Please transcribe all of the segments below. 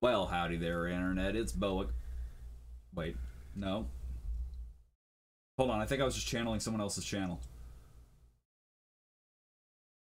Well, howdy there, Internet. It's Boic. Wait, no. Hold on, I think I was just channeling someone else's channel.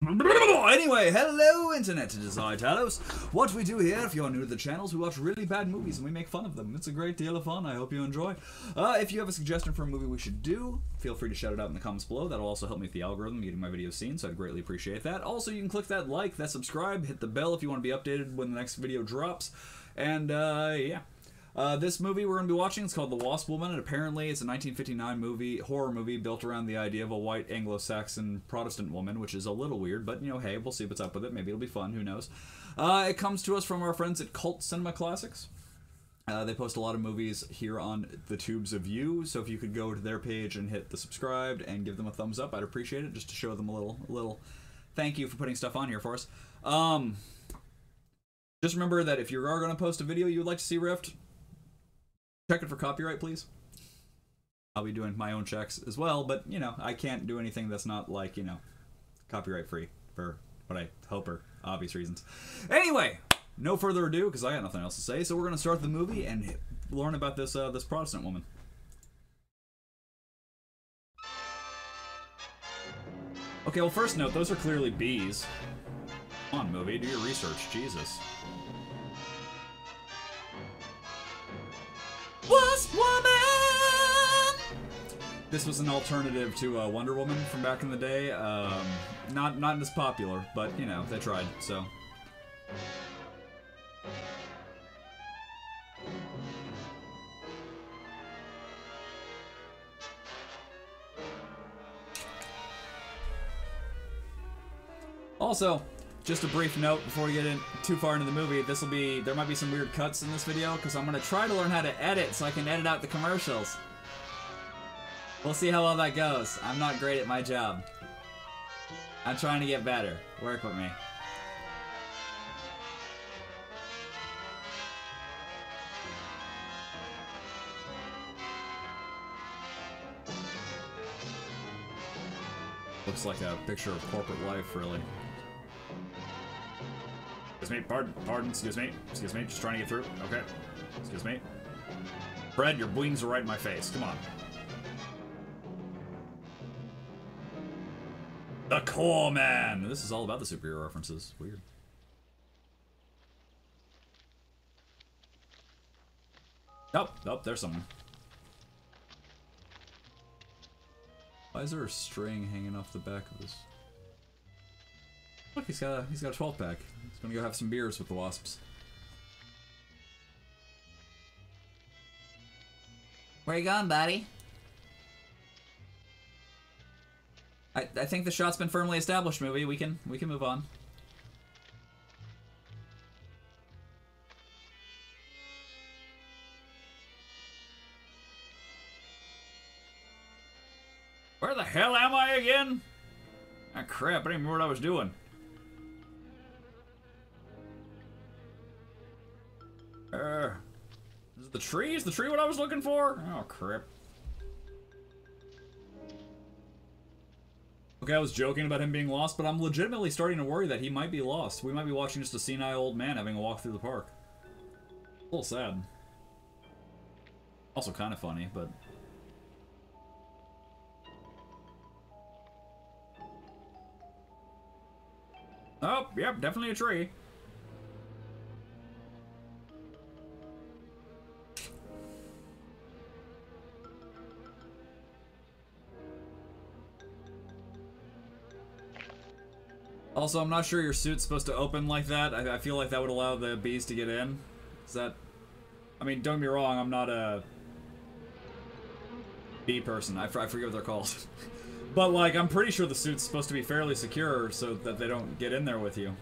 Anyway, hello internet, it is I, Talos. What we do here, if you're new to the channels, we watch really bad movies and we make fun of them. It's a great deal of fun, I hope you enjoy. Uh, if you have a suggestion for a movie we should do, feel free to shout it out in the comments below. That'll also help me with the algorithm getting my videos seen, so I'd greatly appreciate that. Also, you can click that like, that subscribe, hit the bell if you want to be updated when the next video drops. And, uh, yeah. Uh, this movie we're going to be watching is called The Wasp Woman, and apparently it's a 1959 movie, horror movie built around the idea of a white Anglo-Saxon Protestant woman, which is a little weird, but you know, hey, we'll see what's up with it. Maybe it'll be fun. Who knows? Uh, it comes to us from our friends at Cult Cinema Classics. Uh, they post a lot of movies here on the Tubes of You, so if you could go to their page and hit the subscribe and give them a thumbs up, I'd appreciate it, just to show them a little, a little thank you for putting stuff on here for us. Um, just remember that if you are going to post a video you would like to see Rift, check it for copyright, please. I'll be doing my own checks as well, but you know, I can't do anything that's not like, you know, copyright free for what I hope are obvious reasons. Anyway, no further ado, because I got nothing else to say, so we're gonna start the movie and learn about this uh, this Protestant woman. Okay, well, first note, those are clearly bees. Come on, movie, do your research, Jesus. Wasp Woman! This was an alternative to uh, Wonder Woman from back in the day. Um, not not as popular, but you know they tried. So. Also, just a brief note before we get in too far into the movie. This will be there might be some weird cuts in this video because I'm gonna try to learn how to edit so I can edit out the commercials. We'll see how well that goes. I'm not great at my job. I'm trying to get better. Work with me. Looks like a picture of corporate life, really. Excuse me, pardon, pardon, excuse me, excuse me, just trying to get through. Okay, excuse me. Fred, your wings are right in my face. Come on. The Core Man! This is all about the superhero references. Weird. Oh, oh, there's someone. Why is there a string hanging off the back of this? Look, he's got a he's got a 12 pack. He's gonna go have some beers with the wasps. Where you going, buddy? I I think the shot's been firmly established, movie. We can we can move on. Where the hell am I again? Ah, crap, I didn't remember what I was doing. Uh, is the tree? Is the tree what I was looking for? Oh, crap. Okay, I was joking about him being lost, but I'm legitimately starting to worry that he might be lost. We might be watching just a senile old man having a walk through the park. A little sad. Also kind of funny, but... Oh, yep, definitely a tree. Also, I'm not sure your suit's supposed to open like that. I, I, feel like that would allow the bees to get in. Is that... I mean, don't get me wrong, I'm not a... bee person. I, I forget what they're called. but, like, I'm pretty sure the suit's supposed to be fairly secure so that they don't get in there with you.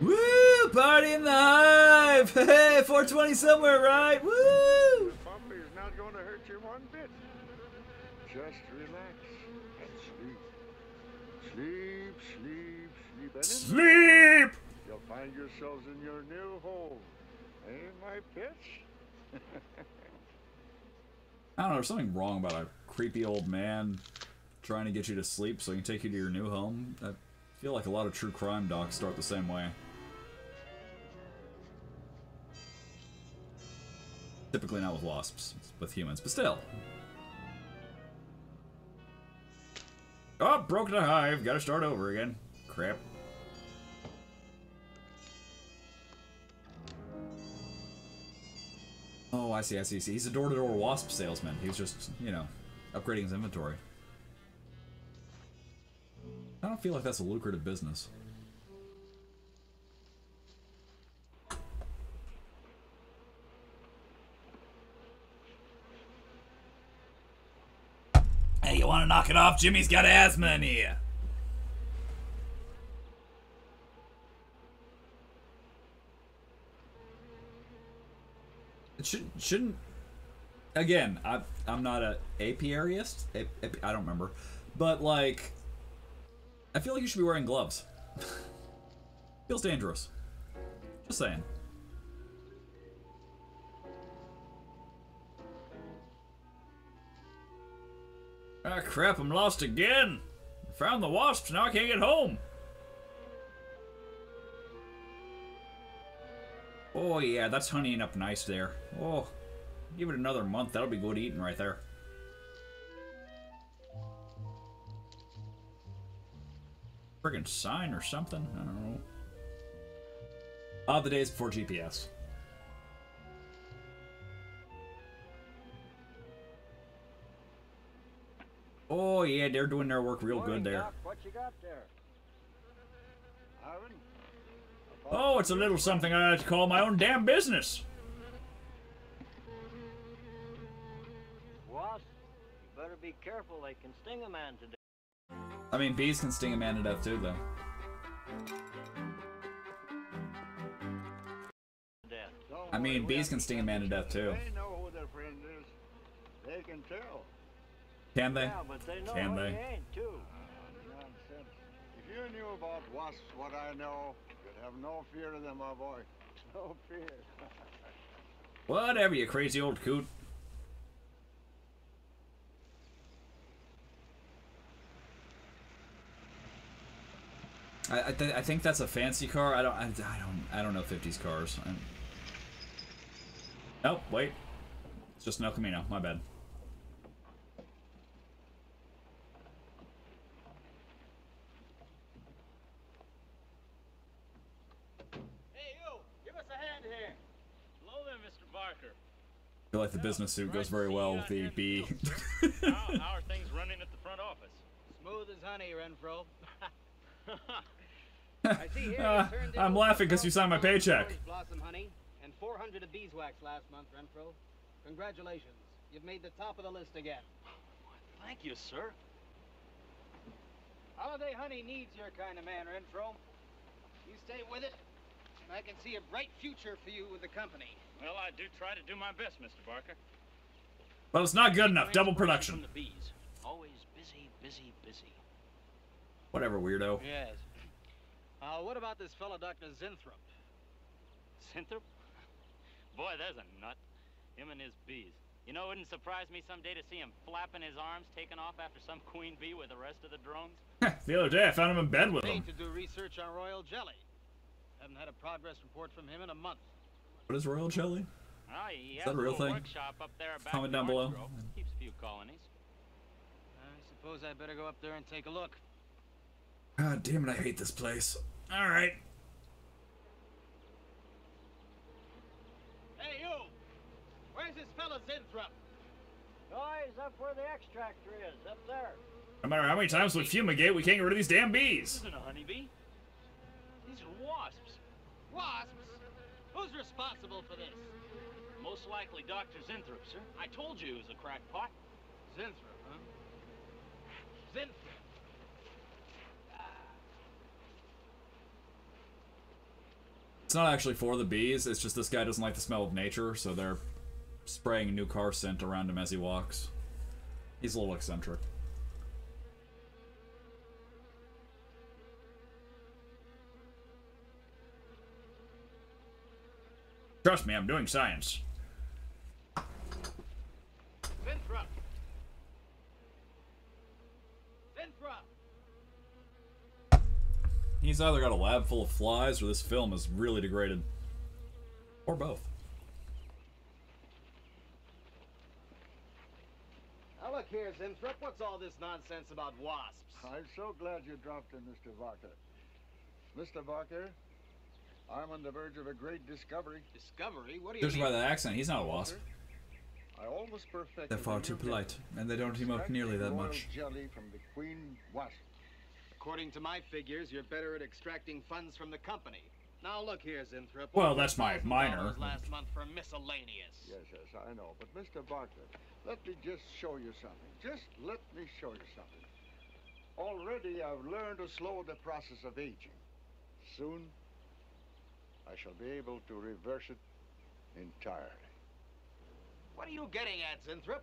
Woo! Party in the hive! Hey, 420 somewhere, right? Woo! Bumpy is not going to hurt you one bit. Just relax and sleep. Sleep, sleep, sleep. And Sleep! you'll find yourselves in your new home. Ain't my pitch? I don't know, there's something wrong about a creepy old man trying to get you to sleep so he can take you to your new home. I feel like a lot of true crime docs start the same way. Typically not with wasps, with humans, but still. Oh, broke the hive, gotta start over again. Crap. Oh, I see, I see, I see. He's a door-to-door wasp salesman. He's just, you know, upgrading his inventory. I don't feel like that's a lucrative business. Want to knock it off? Jimmy's got asthma in here. It should, shouldn't. Again, I, I'm not a apiarist. I don't remember, but like, I feel like you should be wearing gloves. Feels dangerous. Just saying. Ah, crap, I'm lost again. Found the wasps, now I can't get home. Oh, yeah, that's honeying up nice there. Oh, give it another month, that'll be good eating right there. Friggin' sign or something? I don't know. Ah, the days before GPS. Oh yeah, they're doing their work real Morning, good there. Doc. What you got there? Ivan? Oh, it's a little something I like to call my own damn business. Wasp? You better be careful. They can sting a man today. I mean, bees can sting a man to death too, though. I mean, bees can sting a man to death too. They know who their friend is. They can tell. Can they? Yeah, but they know Can what they? ain't, too. Nonsense. If you knew about wasps what I know, you'd have no fear of them, my boy. No fear. Whatever, you crazy old coot. I I, th I think that's a fancy car. I don't I, I don't I don't know 50s cars. I... Nope, wait. It's just an El Camino. My bad. Hey, you! Give us a hand here! Hello there, Mr. Barker. I feel like the business suit goes very well with the bee. how, how are things running at the front office? Smooth as honey, Renfro. I see here you uh, turned in I'm over laughing 'cause you signed my paycheck. blossom honey and 400 of beeswax last month, Renfro. Congratulations. You've made the top of the list again. Thank you, sir. Holiday honey needs your kind of man, Renfro. You stay with it, and I can see a bright future for you with the company. Well, I do try to do my best, Mr. Barker. but it's not good enough. Double production. The bees. Always busy, busy, busy. Whatever, weirdo. Yes. Uh, what about this fellow, Dr. Zinthrop? Synthrop? Boy, there's a nut. Him and his bees. You know, it wouldn't surprise me someday to see him flapping his arms, taking off after some queen bee with the rest of the drones. the other day I found him in bed with him. Paid to do research on royal jelly. Haven't had a progress report from him in a month. What is royal jelly? Ah, he Is that a real little thing? up there back Comment down below. Keeps a few colonies. I suppose I better go up there and take a look. God damn it, I hate this place. Alright. Hey, you! Where's this fella Zinthrop? Oh, he's up where the extractor is, up there. No matter how many times we fumigate, we can't get rid of these damn This bees. isn't a honeybee. These are wasps. Wasps? Who's responsible for this? Most likely Dr. Zinthrop, sir. I told you he was a crackpot. Zinthrop, huh? Zinthrop. It's not actually for the bees, it's just this guy doesn't like the smell of nature, so they're spraying new car scent around him as he walks. He's a little eccentric. Trust me, I'm doing science. Vinthrop! Vinthrop! He's either got a lab full of flies or this film is really degraded. Or both. Now look here, Zinthrop. What's all this nonsense about wasps? I'm so glad you dropped in, Mr. Barker. Mr. Barker, I'm on the verge of a great discovery. Discovery? What do you Judging mean? by that accent, he's not a wasp. I almost perfected. They're far too polite, and they don't emote nearly that much. royal jelly from the queen wasp. According to my figures, you're better at extracting funds from the company. Now look here, Zinthrop. Well, that's my minor. last month for miscellaneous. Yes, yes, I know. But Mr. Barker, let me just show you something. Just let me show you something. Already I've learned to slow the process of aging. Soon, I shall be able to reverse it entirely. What are you getting at, Zinthrop?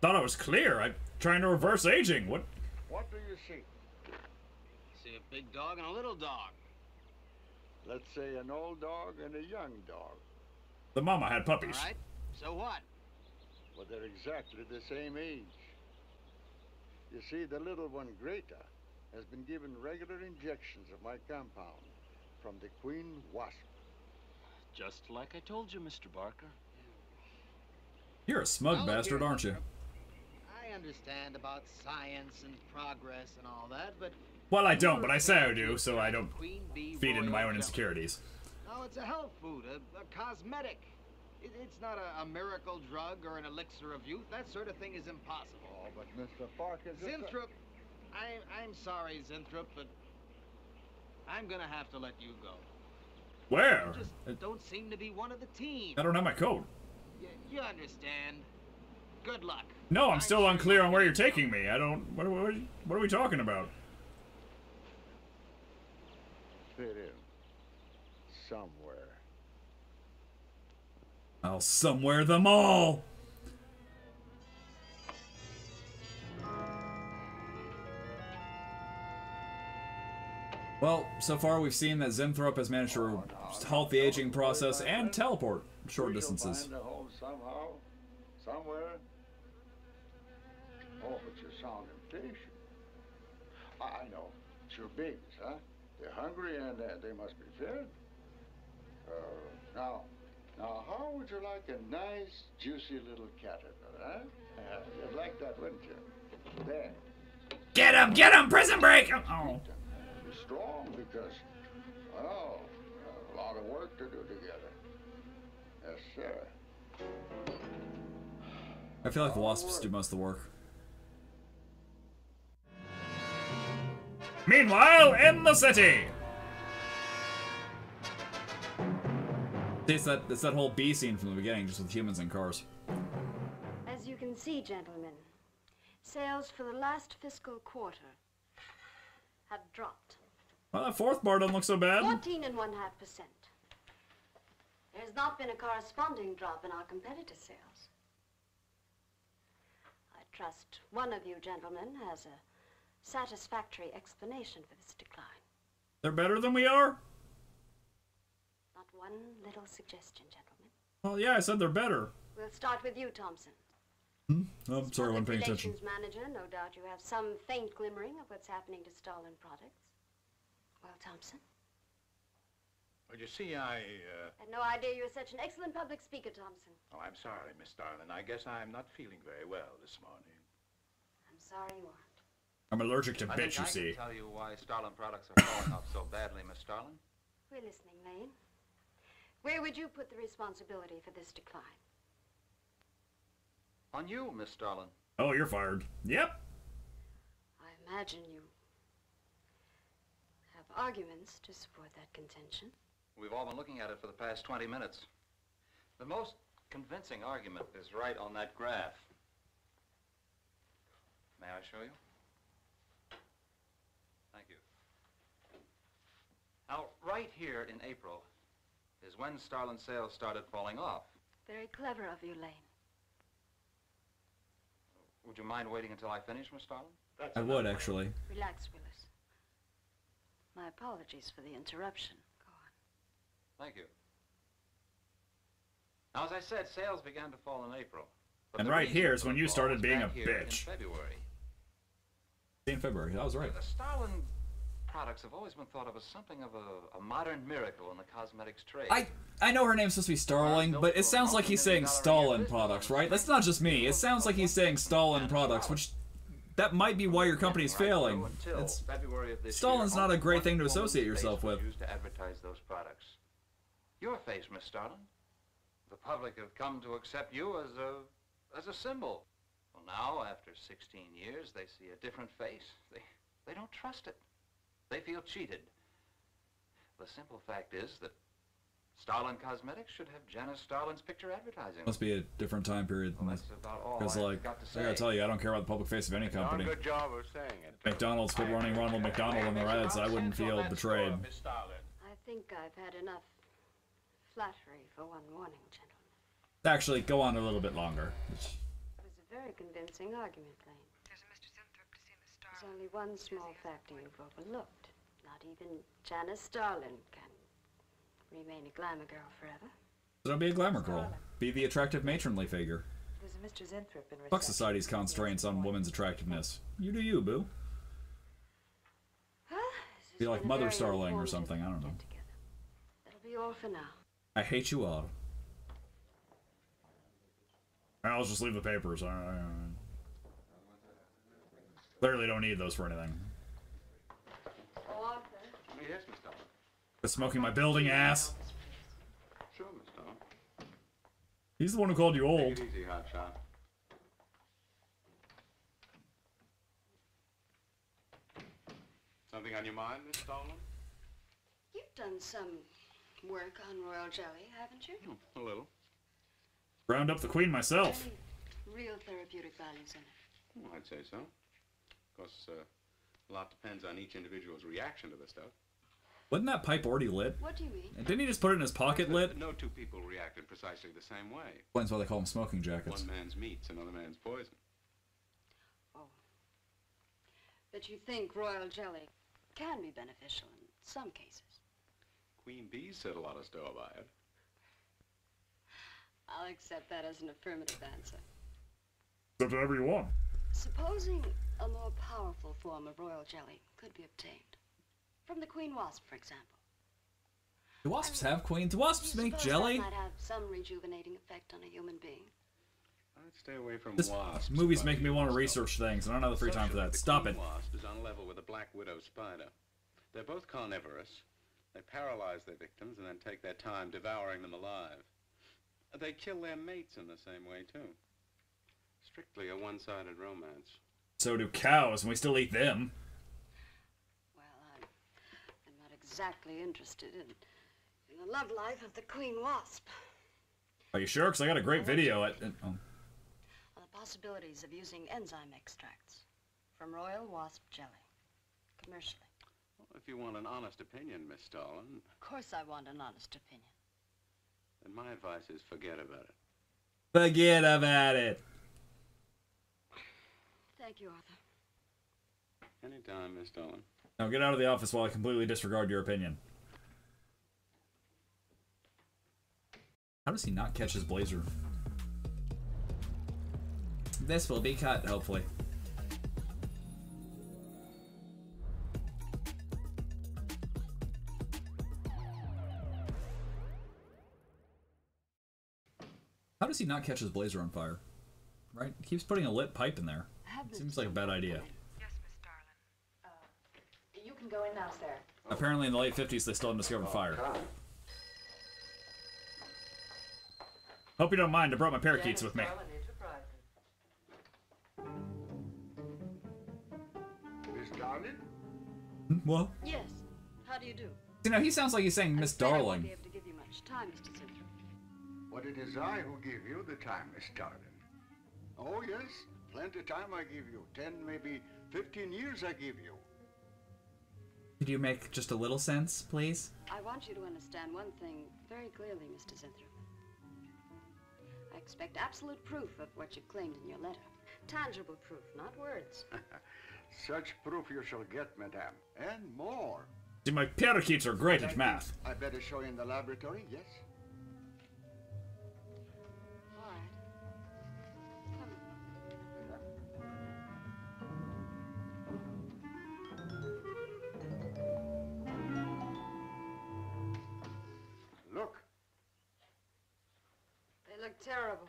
Thought I was clear. I'm trying to reverse aging. What? What do you see? I See a big dog and a little dog. Let's say an old dog and a young dog. The mama had puppies. right. So what? Well, they're exactly the same age. You see, the little one, Greta, has been given regular injections of my compound from the queen wasp. Just like I told you, Mr. Barker. You're a smug Now, look bastard, here, aren't you? I understand about science and progress and all that, but Well, I don't, but I say I do, so I don't feed into my own insecurities. No, it's a health food, a, a cosmetic. It, it's not a, a miracle drug or an elixir of youth. That sort of thing is impossible. Oh, but Mr. Barker... just- Zinthrop, I'm, I'm sorry, Zinthrop, but I'm gonna have to let you go. Where? You just don't seem to be one of the team. I don't have my coat. You, you understand. Good luck. No, I'm I'm still sure unclear on where you're taking me. I don't. What, what, what are we talking about? fit in somewhere. I'll somewhere them all. Well, so far we've seen that Zinthrop has managed to halt the aging process and teleport short distances. somehow, somewhere. Oh, but you sound impatient. I know. It's your babies, huh? They're hungry and uh, they must be fed. Uh, now, now, how would you like a nice, juicy little caterpillar, huh? Uh, you'd like that, wouldn't you? There. Get him! Get him! Prison break! Oh. Be strong because, well, a lot of work to do together. Yes, sir. I feel like the wasps do most of the work. Meanwhile, in the city! See, It's that, it's that whole bee scene from the beginning, just with humans and cars. As you can see, gentlemen, sales for the last fiscal quarter have dropped. Well, that fourth bar doesn't look so bad. 14 and one half percent. There's not been a corresponding drop in our competitor sales. I trust one of you gentlemen has a satisfactory explanation for this decline. They're better than we are? Not one little suggestion, gentlemen. Well, yeah, I said they're better. We'll start with you, Thompson. Oh, I'm sorry, I wasn't paying attention. Manager, no doubt you have some faint glimmering of what's happening to Stalin products. Well, Thompson, Well, you see, I, uh, had no idea you were such an excellent public speaker, Thompson. oh, I'm sorry, Miss Darling. I guess I'm not feeling very well this morning. I'm sorry you aren't. I'm allergic to I bitch, think you I see. can tell you why Starlin products are falling off so badly, Miss Starlin. We're listening, Lane. Where would you put the responsibility for this decline? On you, Miss Starlin. Oh, you're fired. Yep. I imagine you have arguments to support that contention. We've all been looking at it for the past 20 minutes. The most convincing argument is right on that graph. May I show you? Thank you. Now, right here in April is when Starlin sales started falling off. Very clever of you, Lane. Would you mind waiting until I finish, Miss Starlin? I would, actually. Relax, Willis. My apologies for the interruption. Go on. Thank you. Now, as I said, sales began to fall in April. But And right here is when you started being a here in bitch. February. In February, that was right. The Stalin products have always been thought of as something of a, a modern miracle in the cosmetics trade. I I know her name's supposed to be Starling, but it sounds like he's saying Stalin products, right? That's not just me. It sounds like he's saying Stalin products, which that might be why your company's Right through failing. It's February of this Stalin's not a great thing to associate yourself with. Used to advertise those products. Your face, Miss Stalin. The public have come to accept you as a as a symbol. Well, now, after 16 years, they see a different face. They they don't trust it. They feel cheated. The simple fact is that Stalin Cosmetics should have Janice Stalin's picture advertising. must be a different time period Well, that's about all Because like, got to I gotta tell you, I don't care about the public face of any Darn company. good job of saying it. McDonald's quit running Ronald McDonald in the Reds. I wouldn't feel betrayed. Miss Stalin. I think I've had enough flattery for one morning, gentlemen. Actually, go on a little bit longer. It was a very convincing argument, Lane. There's only one small factor you've overlooked. Not even Janice Starlin can remain a glamour girl forever. So don't be a glamour girl. Be the attractive matronly figure. There's a Mr. Zinthrop in Fuck society's constraints on women's attractiveness. You do you, boo. Well, Be like Mother Starling or something, I don't know. That'll be all for now. I hate you all. I'll just leave the papers. I, I, I clearly don't need those for anything. Oh, Arthur. Yes, Miss Stalin. The smoking my building ass. Sure, Miss He's the one who called you Take old. it easy, hotshot. Something on your mind, Miss Stalin? You've done some work on royal jelly, haven't you? A little. Round up the queen myself. Any real therapeutic values in it? Well, I'd say so. Of course, uh, a lot depends on each individual's reaction to the stuff. Wasn't that pipe already lit? What do you mean? And didn't he just put it in his pocket lit? No two people reacted precisely the same way. Explains why they call them smoking jackets. One man's meat's another man's poison. Oh. But you think royal jelly can be beneficial in some cases. Queen bees set a lot of store by it. I'll accept that as an affirmative answer. Except whatever you want. Supposing a more powerful form of royal jelly could be obtained. From the queen wasp, for example. Do wasps have queens? Do wasps you make jelly? That might have some rejuvenating effect on a human being. I'd stay away from This wasps. movie's make me want to research things, and I don't have the free time for that. Stop queen it. wasp is on level with a black widow spider. They're both carnivorous. They paralyze their victims and then take their time devouring them alive. They kill their mates in the same way, too. Strictly a one-sided romance. So do cows, and we still eat them. Well, I'm, I'm not exactly interested in, in the love life of the queen wasp. Are you sure? Because I got a great video at. at- oh. On the possibilities of using enzyme extracts from royal wasp jelly, commercially. Well, if you want an honest opinion, Miss Stalin, Of course I want an honest opinion. then my advice is forget about it. Forget about it. Thank you, Arthur. Anytime, Miss Stalin. Now get out of the office while I completely disregard your opinion. How does he not catch his blazer? This will be cut, hopefully. How does he not catch his blazer on fire? Right? He keeps putting a lit pipe in there. Seems like a bad idea. Yes, Miss Darlin. Uh, you can go in now, sir. Apparently, in the late 50s, they still hadn't discovered oh, fire. Hope you don't mind. I brought my parakeets with me. Miss Darling? Hmm, what? Yes. How do you do? You know, he sounds like he's saying Miss afraid I Darling. be able to give you much time, Mr. Zinthrop. But it is I who give you the time, Miss Darling. Oh, yes. Plenty of time I give you. Ten, maybe fifteen years I give you. Could you make just a little sense, please? I want you to understand one thing very clearly, Mr. Zinthrop. I expect absolute proof of what you've claimed in your letter. Tangible proof, not words. Such proof you shall get, madame. And more. See, my parakeets are great at math. I better show you in the laboratory, yes? Terrible.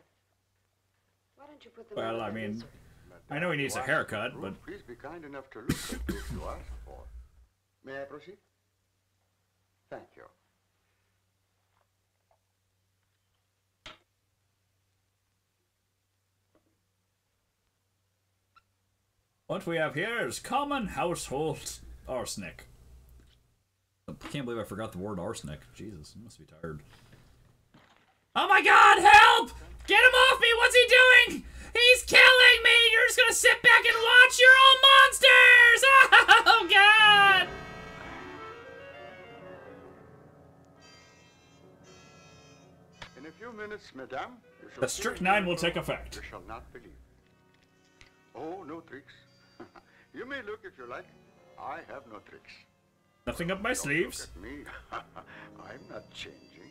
Why don't you put them Well, I mean. I know he needs a haircut, but Please be kind enough to look at this you asked for. May I proceed? Thank you. what we have here is common household arsenic. I can't believe I forgot the word arsenic. Jesus, I must be tired. Oh my god, help! Get him off me! What's he doing? He's killing me! You're just gonna sit back and watch your own monsters! Oh god! In a few minutes, madame, you shall The strychnine will take effect. You shall not believe. Oh, no tricks. you may look if you like. I have no tricks. Nothing up my Don't sleeves. Look at me. I'm not changing.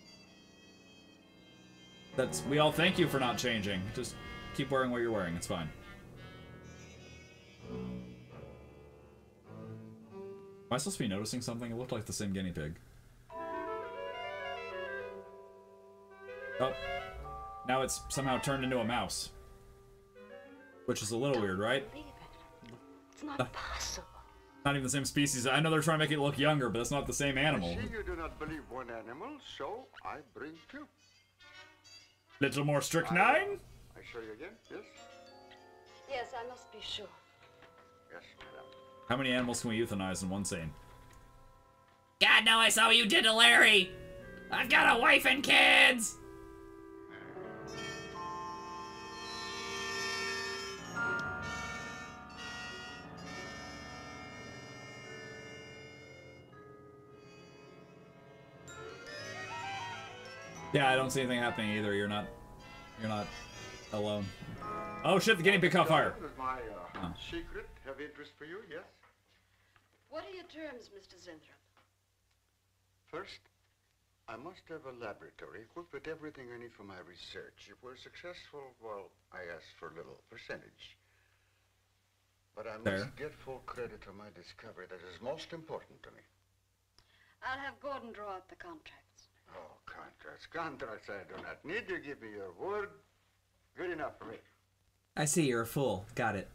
That's we all thank you for not changing. Just keep wearing what you're wearing. It's fine. Am I supposed to be noticing something? It looked like the same guinea pig. Oh. Now it's somehow turned into a mouse. Which is a little weird, right? It. It's not uh, possible. Not even the same species. I know they're trying to make it look younger, but it's not the same animal. I see you do not believe one animal, so I bring two. Little more strychnine? I show you again? Yes? Yes, I must be sure. Yes, madam. How many animals can we euthanize in one scene? God, no, I saw what you did to Larry! I've got a wife and kids! Yeah, I don't see anything happening either. You're not, you're not alone. Oh shit! The guinea pig caught fire. Does my uh, Oh. secret have interest for you? Yes? What are your terms, Mr. Zinthrop? First, I must have a laboratory equipped with everything I need for my research. If we're successful, well, I ask for a little percentage. But I must Fair. get full credit for my discovery. That is most important to me. I'll have Gordon draw up the contracts. Oh, contracts. Contracts I do not need. You give me your word. Good enough for me. I see you're a fool. Got it.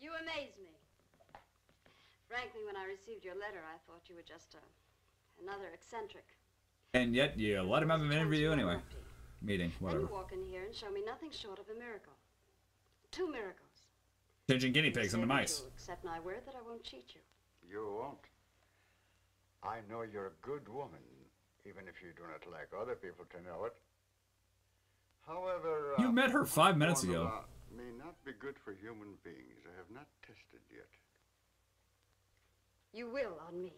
You amaze me. Frankly, when I received your letter, I thought you were just a, another eccentric. And yet you let him have an interview anyway. Transformer. Meeting, Then whatever. you walk in here and show me nothing short of a miracle. Two miracles. Changing guinea pigs into mice. you'll accept my word that I won't cheat you. You won't. I know you're a good woman, even if you do not like other people to know it. However, uh, You met her five minutes ago. formula May not be good for human beings. I have not tested yet. You will on me.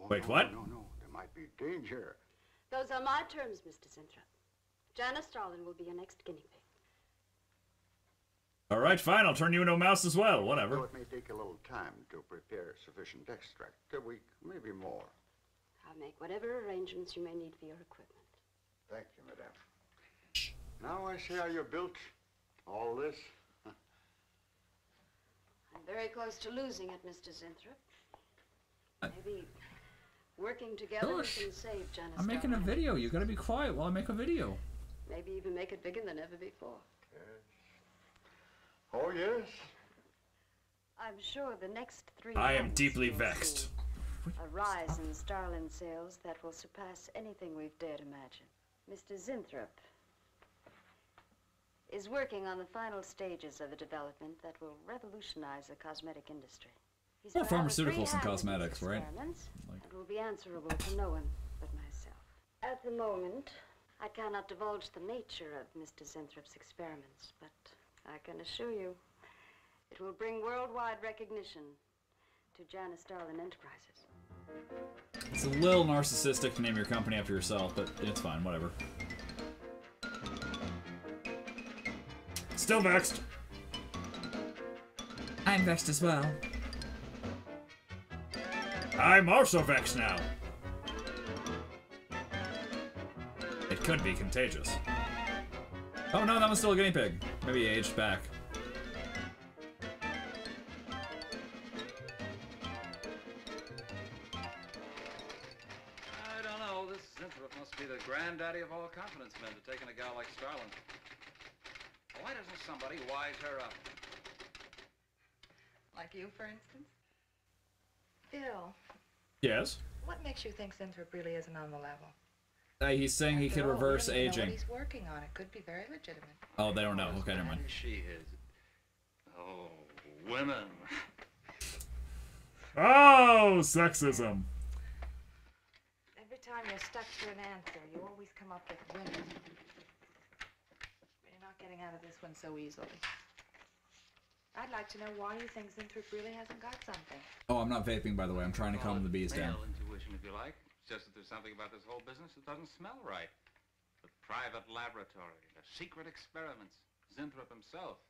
Oh, Wait, no, what? No, no, there might be danger. Those are my terms, Mr. Zinthrop. Janice Starlin will be your next guinea pig. All right, fine. I'll turn you into a mouse as well. So Whatever. it may take a little time to prepare sufficient extract. A week, maybe more. I'll make whatever arrangements you may need for your equipment. Thank you, madame. Now I see how you built all this. I'm very close to losing it, Mr. Zinthrop. Uh, maybe working together we can save Janice I'm making a video. You gotta be quiet while I make a video. Maybe even make it bigger than ever before. Oh, yes. I'm sure the next three I am deeply vexed. A rise in Starlin sales that will surpass anything we've dared imagine. Mr. Zinthrop is working on the final stages of a development that will revolutionize the cosmetic industry. He's More pharmaceuticals than free-handed in his cosmetics, right? experiments Like- And will be answerable to no one but myself. At the moment, I cannot divulge the nature of Mr. Zinthrop's experiments, but I can assure you it will bring worldwide recognition to Janice Starlin Enterprises. It's a little narcissistic to name your company after yourself, but it's fine. Whatever. Still vexed. I'm vexed as well. I'm also vexed now. It could be contagious. Oh no, that was still a guinea pig. Maybe aged back. I don't know. This Zinthrop must be the granddaddy of all confidence men to taking a gal like Starlin. Why doesn't somebody wise her up? Like you, for instance? Bill, Yes. what makes you think Zinthrop really isn't on the level? Uh, he's saying he After could all, reverse don't even know aging. he's working on. It could be very legitimate. Oh, they don't know. Okay, never mind. And she is. Oh, women. Oh, sexism. Every time you're stuck to an answer, you always come up with women. But You're not getting out of this one so easily. I'd like to know why you think Zinthrop really hasn't got something. Oh, I'm not vaping, by the way. I'm trying to calm the bees down. Male intuition, if you like. It's just that there's something about this whole business that doesn't smell right. The private laboratory, the secret experiments, Zinthrop himself.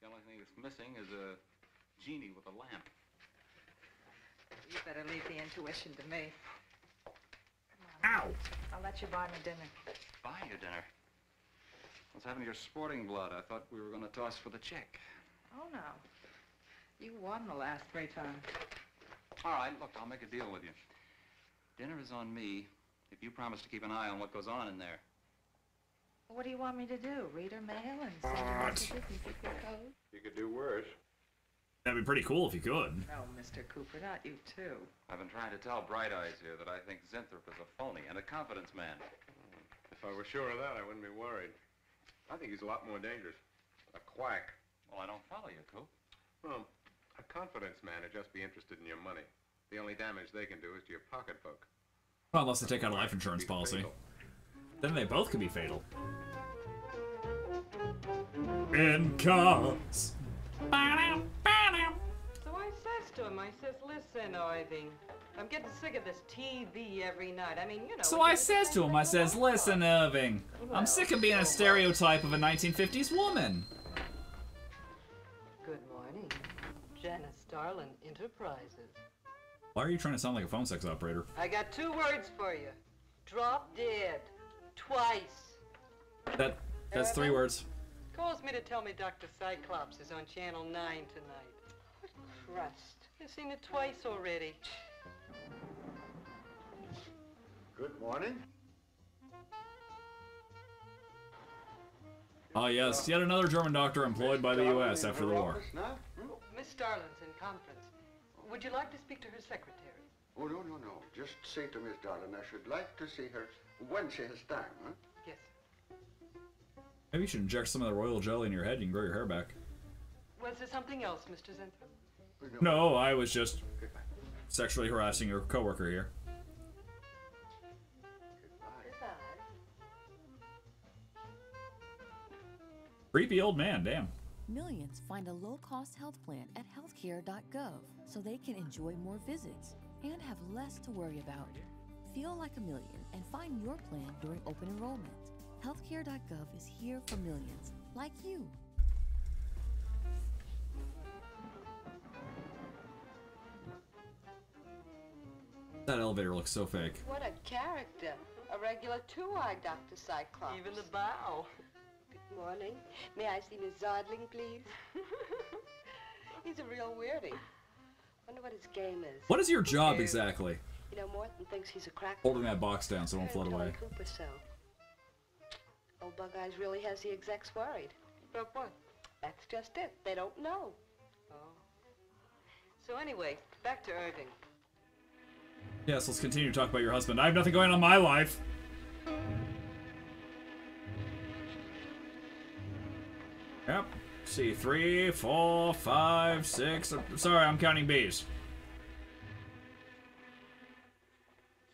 The only thing that's missing is a genie with a lamp. You better leave the intuition to me. Ow! I'll let you buy me dinner. Buy you dinner. What's happened to your sporting blood? I thought we were going to toss for the check. Oh, no. You won the last three times. All right, look, I'll make a deal with you. Dinner is on me if you promise to keep an eye on what goes on in there. What do you want me to do? Read her mail and oh, send her messages and keep your code? You could do worse. That'd be pretty cool if you could. Oh, no, Mr. Cooper, not you too. I've been trying to tell Bright Eyes here that I think Zinthrop is a phony and a confidence man. Hmm. If I were sure of that, I wouldn't be worried. I think he's a lot more dangerous. A quack. Well, I don't follow you, Coop. Well, a confidence man would just be interested in your money. The only damage they can do is to your pocketbook. Well, unless they take out a life insurance policy. fatal. Then they both could be fatal. In cars. So I says to him, I says, listen, Irving, I'm getting sick of this TV every night. I mean, you know. So I says to him, I says, listen, time." Irving, I'm sick of being a stereotype of a 1950s woman. Good morning. Janice Starlin Enterprises. Why are you trying to sound like a phone sex operator? I got two words for you. Drop dead. Twice. That that's three words. Calls me to tell me Dr. Cyclops is on Channel 9 tonight. What crust? You've seen it twice already. Good morning. Ah, yes, yet another German doctor employed by the U.S. after the war. Now? Hmm? Miss Starlin's in conference. Would you like to speak to her secretary? Oh, no, no, no. Just say to Miss Darlin I should like to see her when she has time, huh? Yes. Maybe you should inject some of the royal jelly in your head and you can grow your hair back. Was there something else, Mr. Zinthrop? No, I was just sexually harassing your coworker here. Creepy old man, damn. Millions find a low cost health plan at healthcare.gov so they can enjoy more visits and have less to worry about. Feel like a million and find your plan during open enrollment. Healthcare.gov is here for millions like you. That elevator looks so fake. What a character. A regular two-eyed Dr. Cyclops. Even the bow. Good morning. May I see Miss Zodling, please? He's a real weirdie. Wonder what his game is. What is your job exactly? You know, Morton thinks he's a crack. Holding that box down so it won't float away. Cooper so. Old Bug Eyes really has the execs worried. About what? That's just it. They don't know. Oh. So anyway, back to Irving. Yes, let's continue to talk about your husband. I have nothing going on in my life. Yep. See, three, four, five, six. Sorry, I'm counting bees.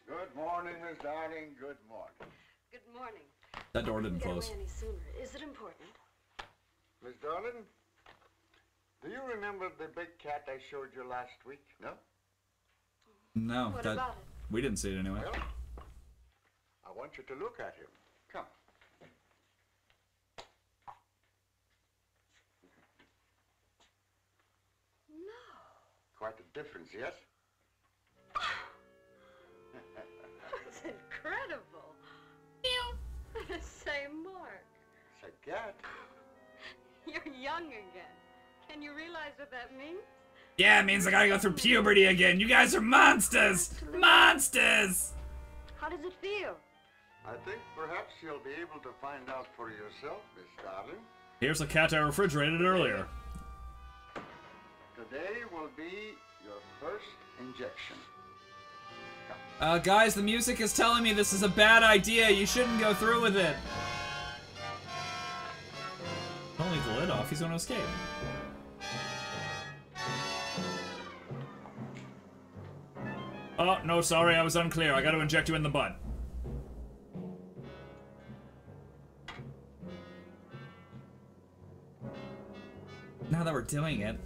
Good morning, Miss Darling. Good morning. Good morning. That door didn't close. any sooner. Is it important? Miss Darling, do you remember the big cat I showed you last week? No? No, What that about it? we didn't see it anyway. Well, I want you to look at him. Quite a difference, yes? That's incredible. You the same mark. It's a cat. You're young again. Can you realize what that means? Yeah, it means I gotta go through puberty again. You guys are monsters! Monsters! How does it feel? I think perhaps you'll be able to find out for yourself, Miss Darling. Here's a cat I refrigerated earlier. Today will be your first injection. Uh, guys, the music is telling me this is a bad idea. You shouldn't go through with it. Don't leave the lid off. He's going to escape. Oh, no, sorry. I was unclear. I got to inject you in the butt. Now that we're doing it,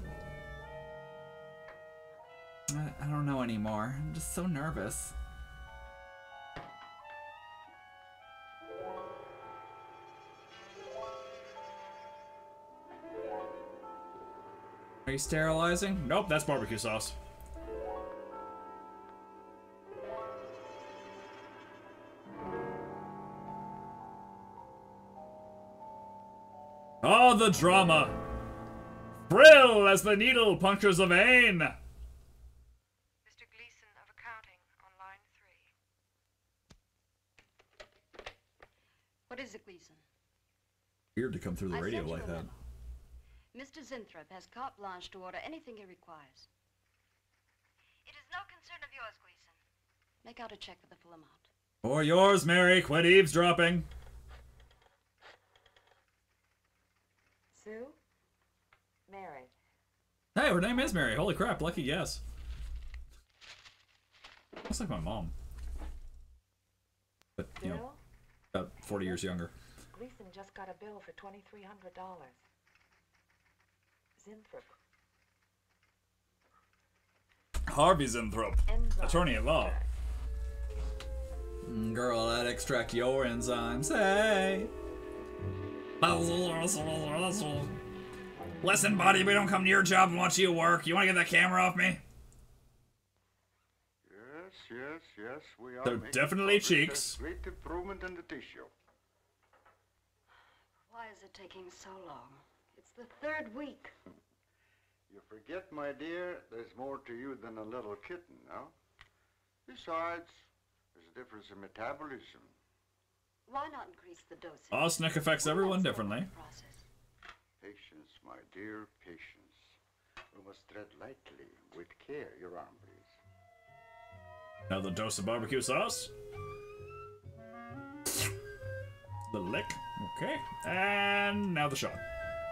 I, I don't know anymore. I'm just so nervous. Are you sterilizing? Nope, that's barbecue sauce. Oh, the drama! Thrill as the needle punctures a vein! Mr. Gleason of accounting on line three. What is it, Gleason? Weird to come through the I radio like that. Mr. Zinthrop has carte blanche to order anything he requires. It is no concern of yours, Gleason. Make out a check for the full amount. For yours, Mary, quit eavesdropping. Sue? Mary. Hey, her name is Mary. Holy crap, lucky guess. Looks like my mom. But, you know, about 40 years younger. Gleason just got a bill for $2,300. Zinthrop. Harvey Zinthrop, Enzyme attorney at law. Mm, Girl, that extract your enzymes. Hey. Listen, buddy, we don't come to your job and watch you work. You want to get that camera off me? Yes, yes, yes, we are. They're definitely cheeks. Great improvement in the tissue. Why is it taking so long? It's the third week. You forget, my dear, there's more to you than a little kitten, no? Besides, there's a difference in metabolism. Why not increase the dosage? Arsenic affects everyone differently. Patience, my dear, patience. We must tread lightly, with care, your arm, please. Another dose of barbecue sauce. The lick. Okay. And now the shot.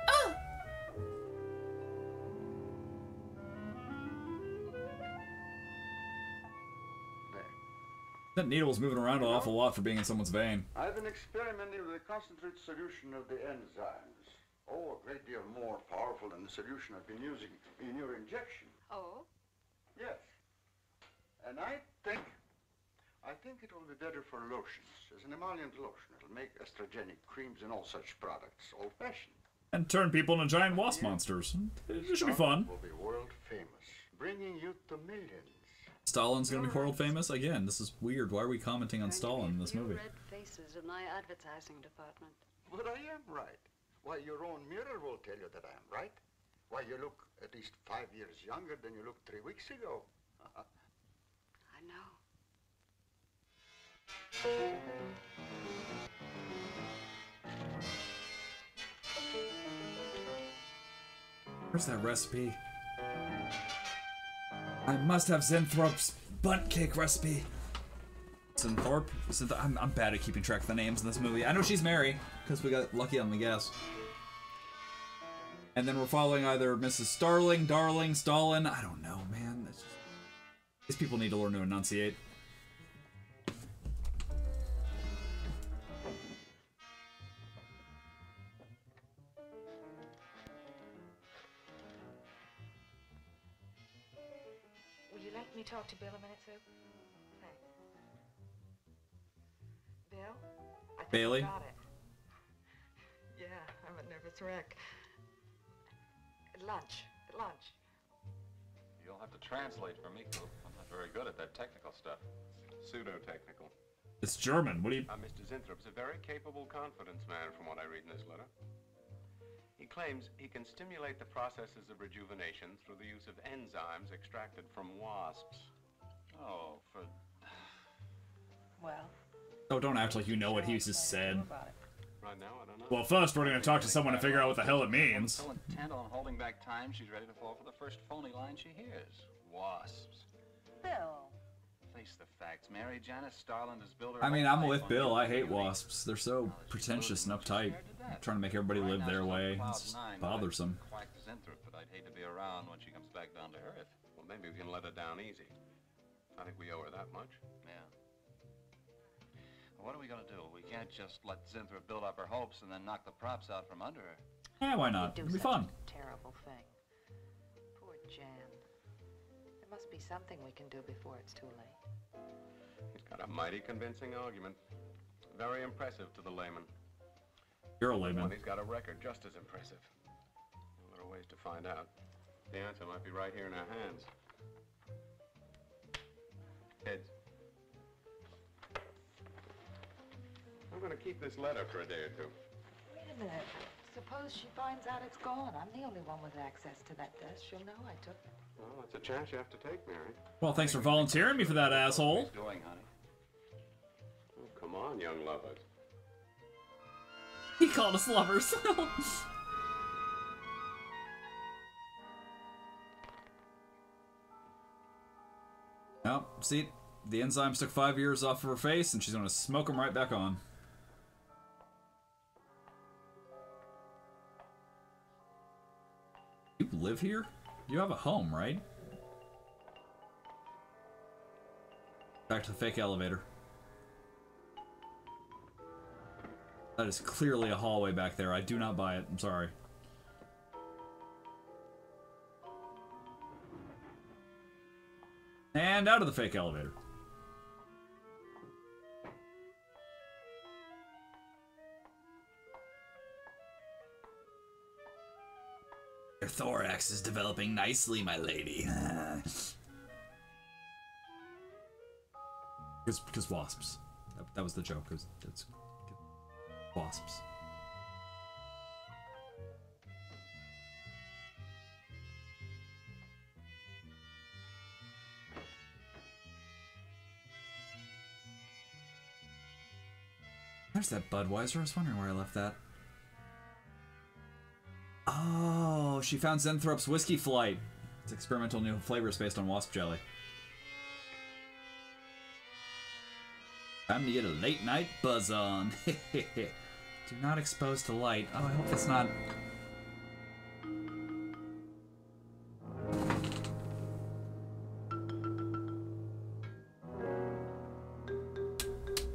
Oh! That needle's moving around an awful lot for being in someone's vein. I've been experimenting with a concentrated solution of the enzymes. Oh, a great deal more powerful than the solution I've been using in your injection. Oh? Yes. And I think, I think it will be better for lotions, as an emollient lotion. It'll make estrogenic creams and all such products old-fashioned. And turn people into giant wasp monsters. It should be fun. Will be world famous, bringing you to millions. Stalin's gonna be world famous again. This is weird. Why are we commenting on Stalin in this Few movie? red faces in my advertising department. But I am right. Why, your own mirror will tell you that I am right. Why, you look at least five years younger than you looked three weeks ago. I know. Where's that recipe? I must have Zenthorpe's bunt cake recipe. Zenthorpe? Zenth- I'm, I'm bad at keeping track of the names in this movie. I know she's Mary, because we got lucky on the guess. And then we're following either Mrs. Starling, Darling, Stalin. I don't know, man. Just... These people need to learn to enunciate. Talk to Bill a minute, Sue? Thanks. Bill? I think Bailey? I got it. Yeah, I'm a nervous wreck. At lunch. At lunch. You'll have to translate for me, Coop. I'm not very good at that technical stuff. Pseudo-technical. It's German. What do you... Uh, Mr. Zinthrop's a very capable confidence man, from what I read in this letter. He claims he can stimulate the processes of rejuvenation through the use of enzymes extracted from wasps. Oh, for... Well, Oh, don't act like you know what he just said. Right now, I don't know. Well, first we're gonna talk to someone to figure out what the hell it means. So intent on holding back time, she's ready to fall for the first phony line she hears. Wasps. Bill. Face the facts, Mary Janice Starlin has built her I mean, I'm with Bill. I hate wasps. They're so pretentious and uptight, trying to make everybody live their way. It's just bothersome. Quack Zinthrop, but I'd hate to be around when she comes back down to earth. Well, maybe we can let her down easy. I think we owe her that much. Yeah. What are we gonna do? We can't just let Zinthrop build up her hopes and then knock the props out from under her. Yeah, why not? It'll be fun. terrible thing. Poor Jan. There must be something we can do before it's too late. He's got a mighty convincing argument. Very impressive to the layman. You're a layman. When he's got a record just as impressive. Well, there are ways to find out. The answer might be right here in our hands. Heads. I'm going to keep this letter for a day or two. Wait a minute. Suppose she finds out it's gone. I'm the only one with access to that desk. She'll know I took it. Well, that's a chance you have to take, Mary. Well, thanks for volunteering me for that asshole. Doing, honey. Oh, come on, young lovers. He called us lovers. Nope. See, the enzymes took five years off of her face, and she's gonna smoke them right back on. You live here? You have a home, right? Back to the fake elevator. That is clearly a hallway back there. I do not buy it. I'm sorry. And out of the fake elevator. Your thorax is developing nicely, my lady. Because, because wasps. That, that was the joke. 'cause It's wasps. There's that Budweiser. I was wondering where I left that. Oh, she found Zinthrop's Whiskey Flight. It's experimental new flavors based on wasp jelly. Time to get a late night buzz on. Do not expose to light. Oh, I hope that's not.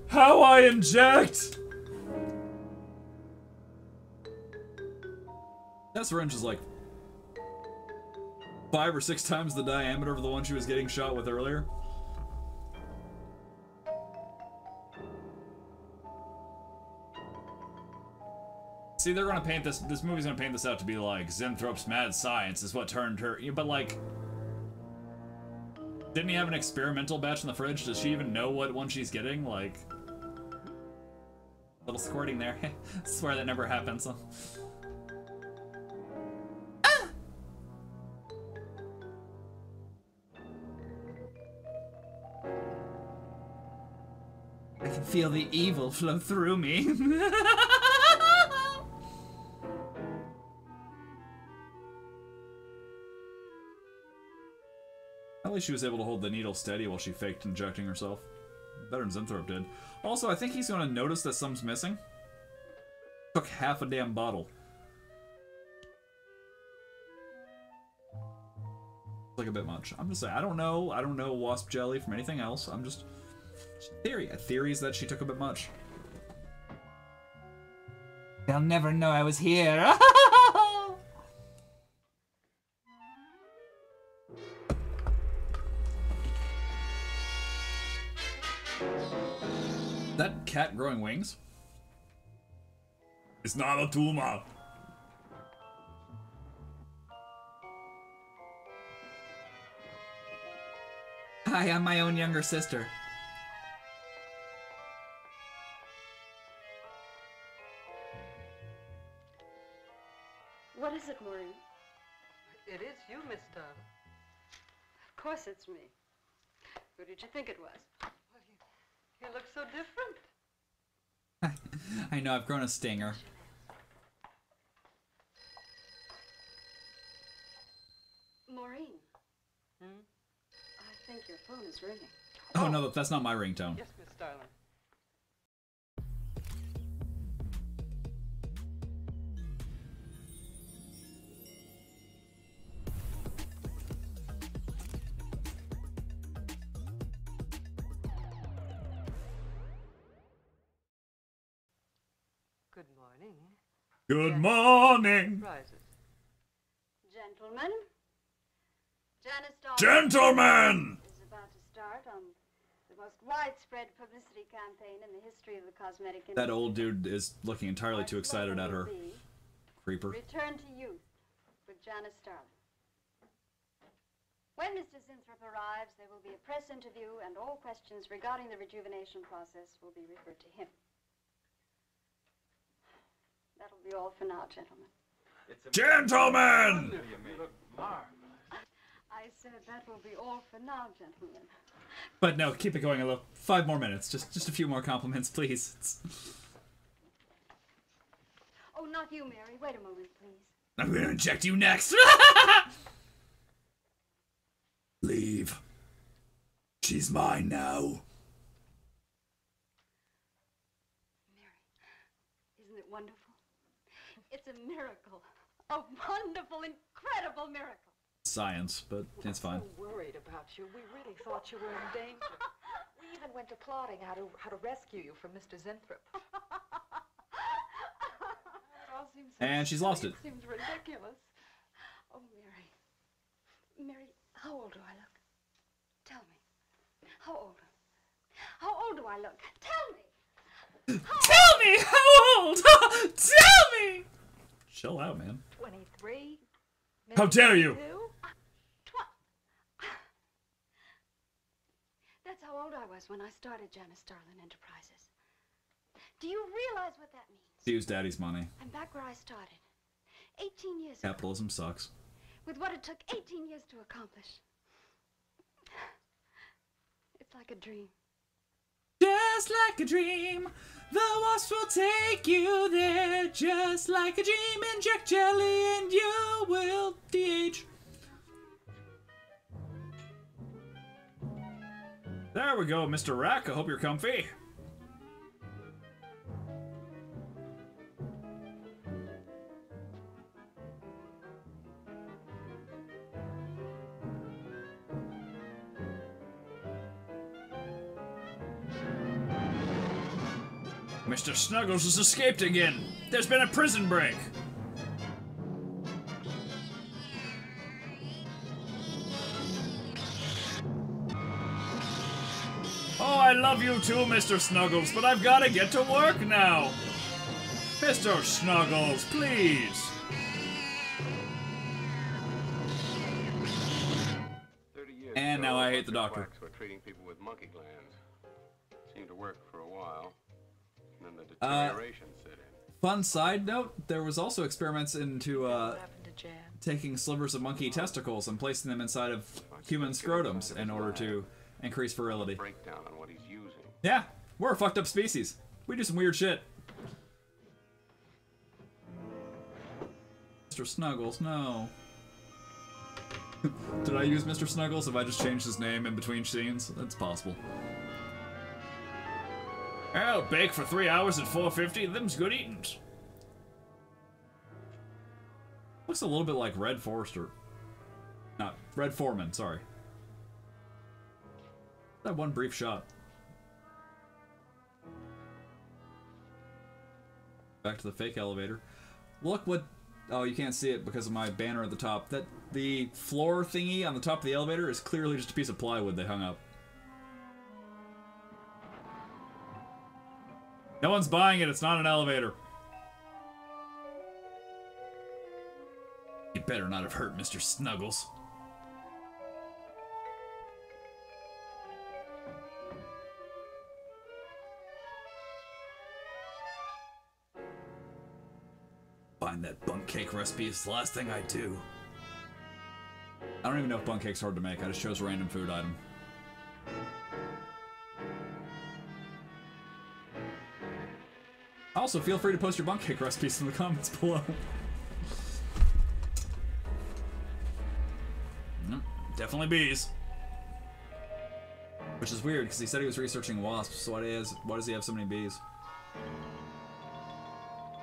How I inject! That syringe is like five or six times the diameter of the one she was getting shot with earlier. See, they're gonna paint this. This movie's gonna paint this out to be like Zinthrop's mad science is what turned her. But like, didn't he have an experimental batch in the fridge? Does she even know what one she's getting? Like, little squirting there. swear that never happens. feel the evil flow through me. At least she was able to hold the needle steady while she faked injecting herself. Better than Zinthrop did. Also, I think he's gonna notice that something's missing. Took half a damn bottle. Like a bit much. I'm just saying, I don't know. I don't know wasp jelly from anything else. I'm just theory. A theory is that she took a bit much. They'll never know I was here. that cat growing wings? It's not a tumor. Hi, I'm my own younger sister. Is you, Miss Darling. Of course it's me. Who did you think it was? Well, You look so different. I know, I've grown a stinger. Maureen. Hmm? I think your phone is ringing. Oh, no, that's not my ringtone. Yes, Good morning. Rises. Gentlemen, Janice Gentlemen! is about to start on the most widespread publicity campaign in the history of the cosmetic industry. That old dude is looking entirely too excited at her. Creeper. Return to youth with Janice Starlin. When Mr. Zinthrop arrives, there will be a press interview, and all questions regarding the rejuvenation process will be referred to him. That'll be all for now, gentlemen. Gentlemen! You look. I said that will be all for now, gentlemen. But no, keep it going a little. Five more minutes. Just just a few more compliments, please. It's- Oh, not you, Mary. Wait a moment, please. I'm gonna inject you next. Leave. She's mine now. Isn't it wonderful? It's a miracle. A wonderful, incredible miracle. Science, but it's fine. So worried about you. We really thought you were in danger. we even went to plotting how to how to rescue you from Mr. Zinthrop. It all seems so And she's lost silly. it. seems ridiculous. Oh, Mary. Mary, how old do I look? Tell me. How old? How old do I look? Tell me. Tell me how old. Tell me. Chill out, man. 23? How dare you? That's how old I was when I started Janice Starlin Enterprises. Do you realize what that means? Use daddy's money. I'm back where I started. 18 years ago. Capitalism sucks. With what it took 18 years to accomplish. It's like a dream. Just like a dream, the wasp will take you there. Just like a dream, inject jelly and you will DH. There we go, Mr. Rack. I hope you're comfy. Snuggles has escaped again. There's been a prison break. Oh, I love you too, Mr. Snuggles, but I've gotta get to work now. Mr. Snuggles, please. And now I hate the doctor. Were treating people with monkey glands. Seemed to work for a while. And then the Uh, deterioration set in. Fun side note, there was also experiments into uh, taking slivers of monkey testicles and placing them inside of human scrotums in order to increase virility. Breakdown on what he's using. Yeah, we're a fucked up species. We do some weird shit. Mr. Snuggles, no. Did I use Mr. Snuggles? Have I just changed his name in between scenes? That's possible. Oh, bake for three hours at 450? Them's good eatings. Looks a little bit like Red Forester. Not Red Foreman, sorry. That one brief shot. Back to the fake elevator. Look what. Oh, you can't see it because of my banner at the top. That the floor thingy on the top of the elevator is clearly just a piece of plywood they hung up. No one's buying it. It's not an elevator. You better not have hurt Mr. Snuggles. Find that bunk cake recipe is the last thing I do. I don't even know if bunk cake's hard to make. I just chose a random food item. Also, feel free to post your bunk cake recipes in the comments below. Definitely bees. Which is weird because he said he was researching wasps. So why does why does he have so many bees?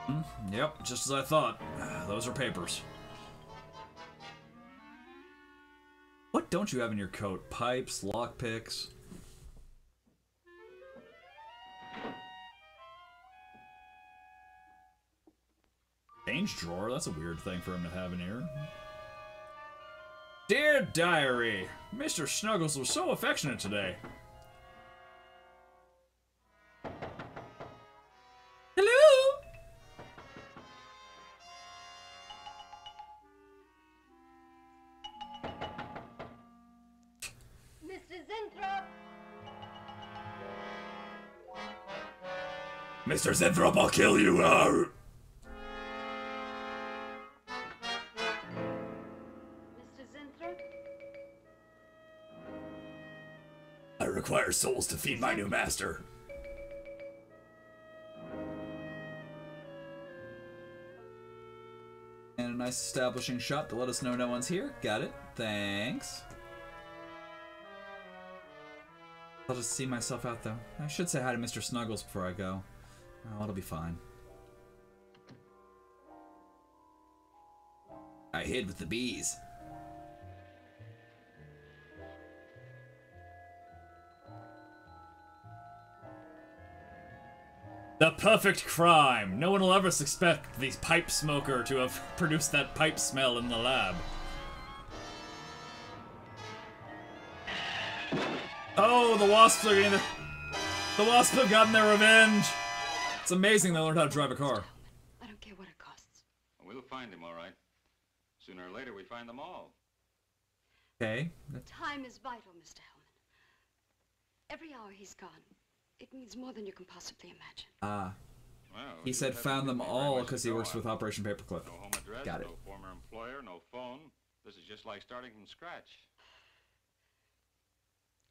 Hmm, yep, just as I thought. Those are papers. What don't you have in your coat? Pipes, lockpicks. Change drawer? That's a weird thing for him to have in here. Dear Diary, Mr. Snuggles was so affectionate today. Hello? Mr. Zinthrop! Mr. Zinthrop, I'll kill you! Arr! Souls to feed my new master. And a nice establishing shot to let us know no one's here. Got it. Thanks. I'll just see myself out though. I should say hi to Mr. Snuggles before I go. Oh, it'll be fine. I hid with the bees. The perfect crime. No one will ever suspect the pipe smoker to have produced that pipe smell in the lab. Oh, the wasps are getting the... The wasps have gotten their revenge. It's amazing they learned how to drive a car. I don't care what it costs. We'll find him, all right. Sooner or later, we find them all. Okay. Time is vital, Mr. Hellman. Every hour he's gone, it means more than you can possibly imagine. Ah. Well, he said found them given me very all because he works with Operation Paperclip. No home address, Got it. no former employer, no phone. This is just like starting from scratch.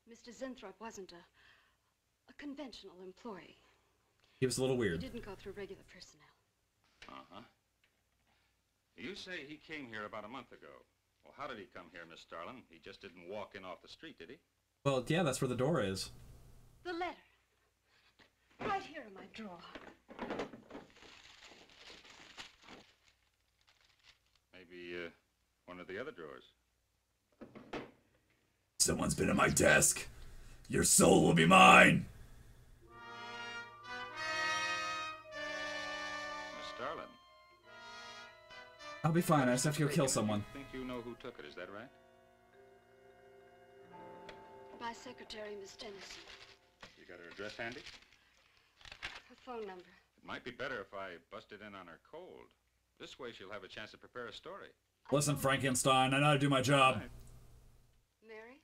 Mr. Zinthrop wasn't a, a conventional employee. He was a little weird. He didn't go through regular personnel. Uh-huh. You say he came here about a month ago. Well, how did he come here, Miss Starlin? He just didn't walk in off the street, did he? Well, yeah, that's where the door is. The letter. Right here in my drawer. Maybe, uh, one of the other drawers. Someone's been at my desk. Your soul will be mine. Miss Starlin, I'll be fine. I just have to go kill someone. I think you know who took it, is that right? My secretary, Miss Dennison. You got her address handy? Her phone number. It might be better if I busted in on her cold. This way she'll have a chance to prepare a story. Listen, Frankenstein, I know how to do my job. Mary?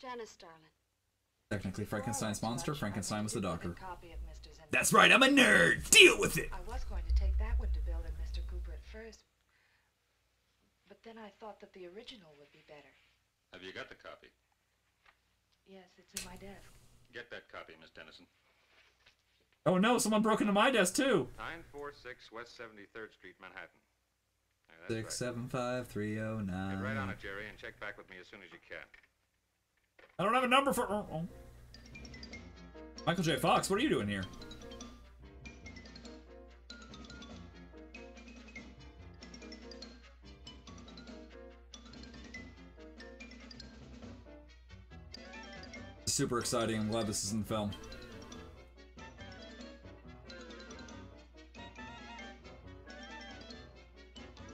Janice Starlin. Technically, oh, Frankenstein's monster. Frankenstein was the doctor. Copy of Mr. Zinthrop. That's right, I'm a nerd. Deal with it. I was going to take that one to Bill and Mr. Cooper at first, but then I thought that the original would be better. Have you got the copy? Yes, it's in my desk. Get that copy, Miss Dennison. Oh no, someone broke into my desk too. 946 West 73rd Street, Manhattan. Yeah, that's Six seven five three oh right. Get right on it, Jerry, and check back with me as soon as you can. I don't have a number for. oh, oh. Michael J. Fox, what are you doing here? Super exciting. I'm glad this is in film.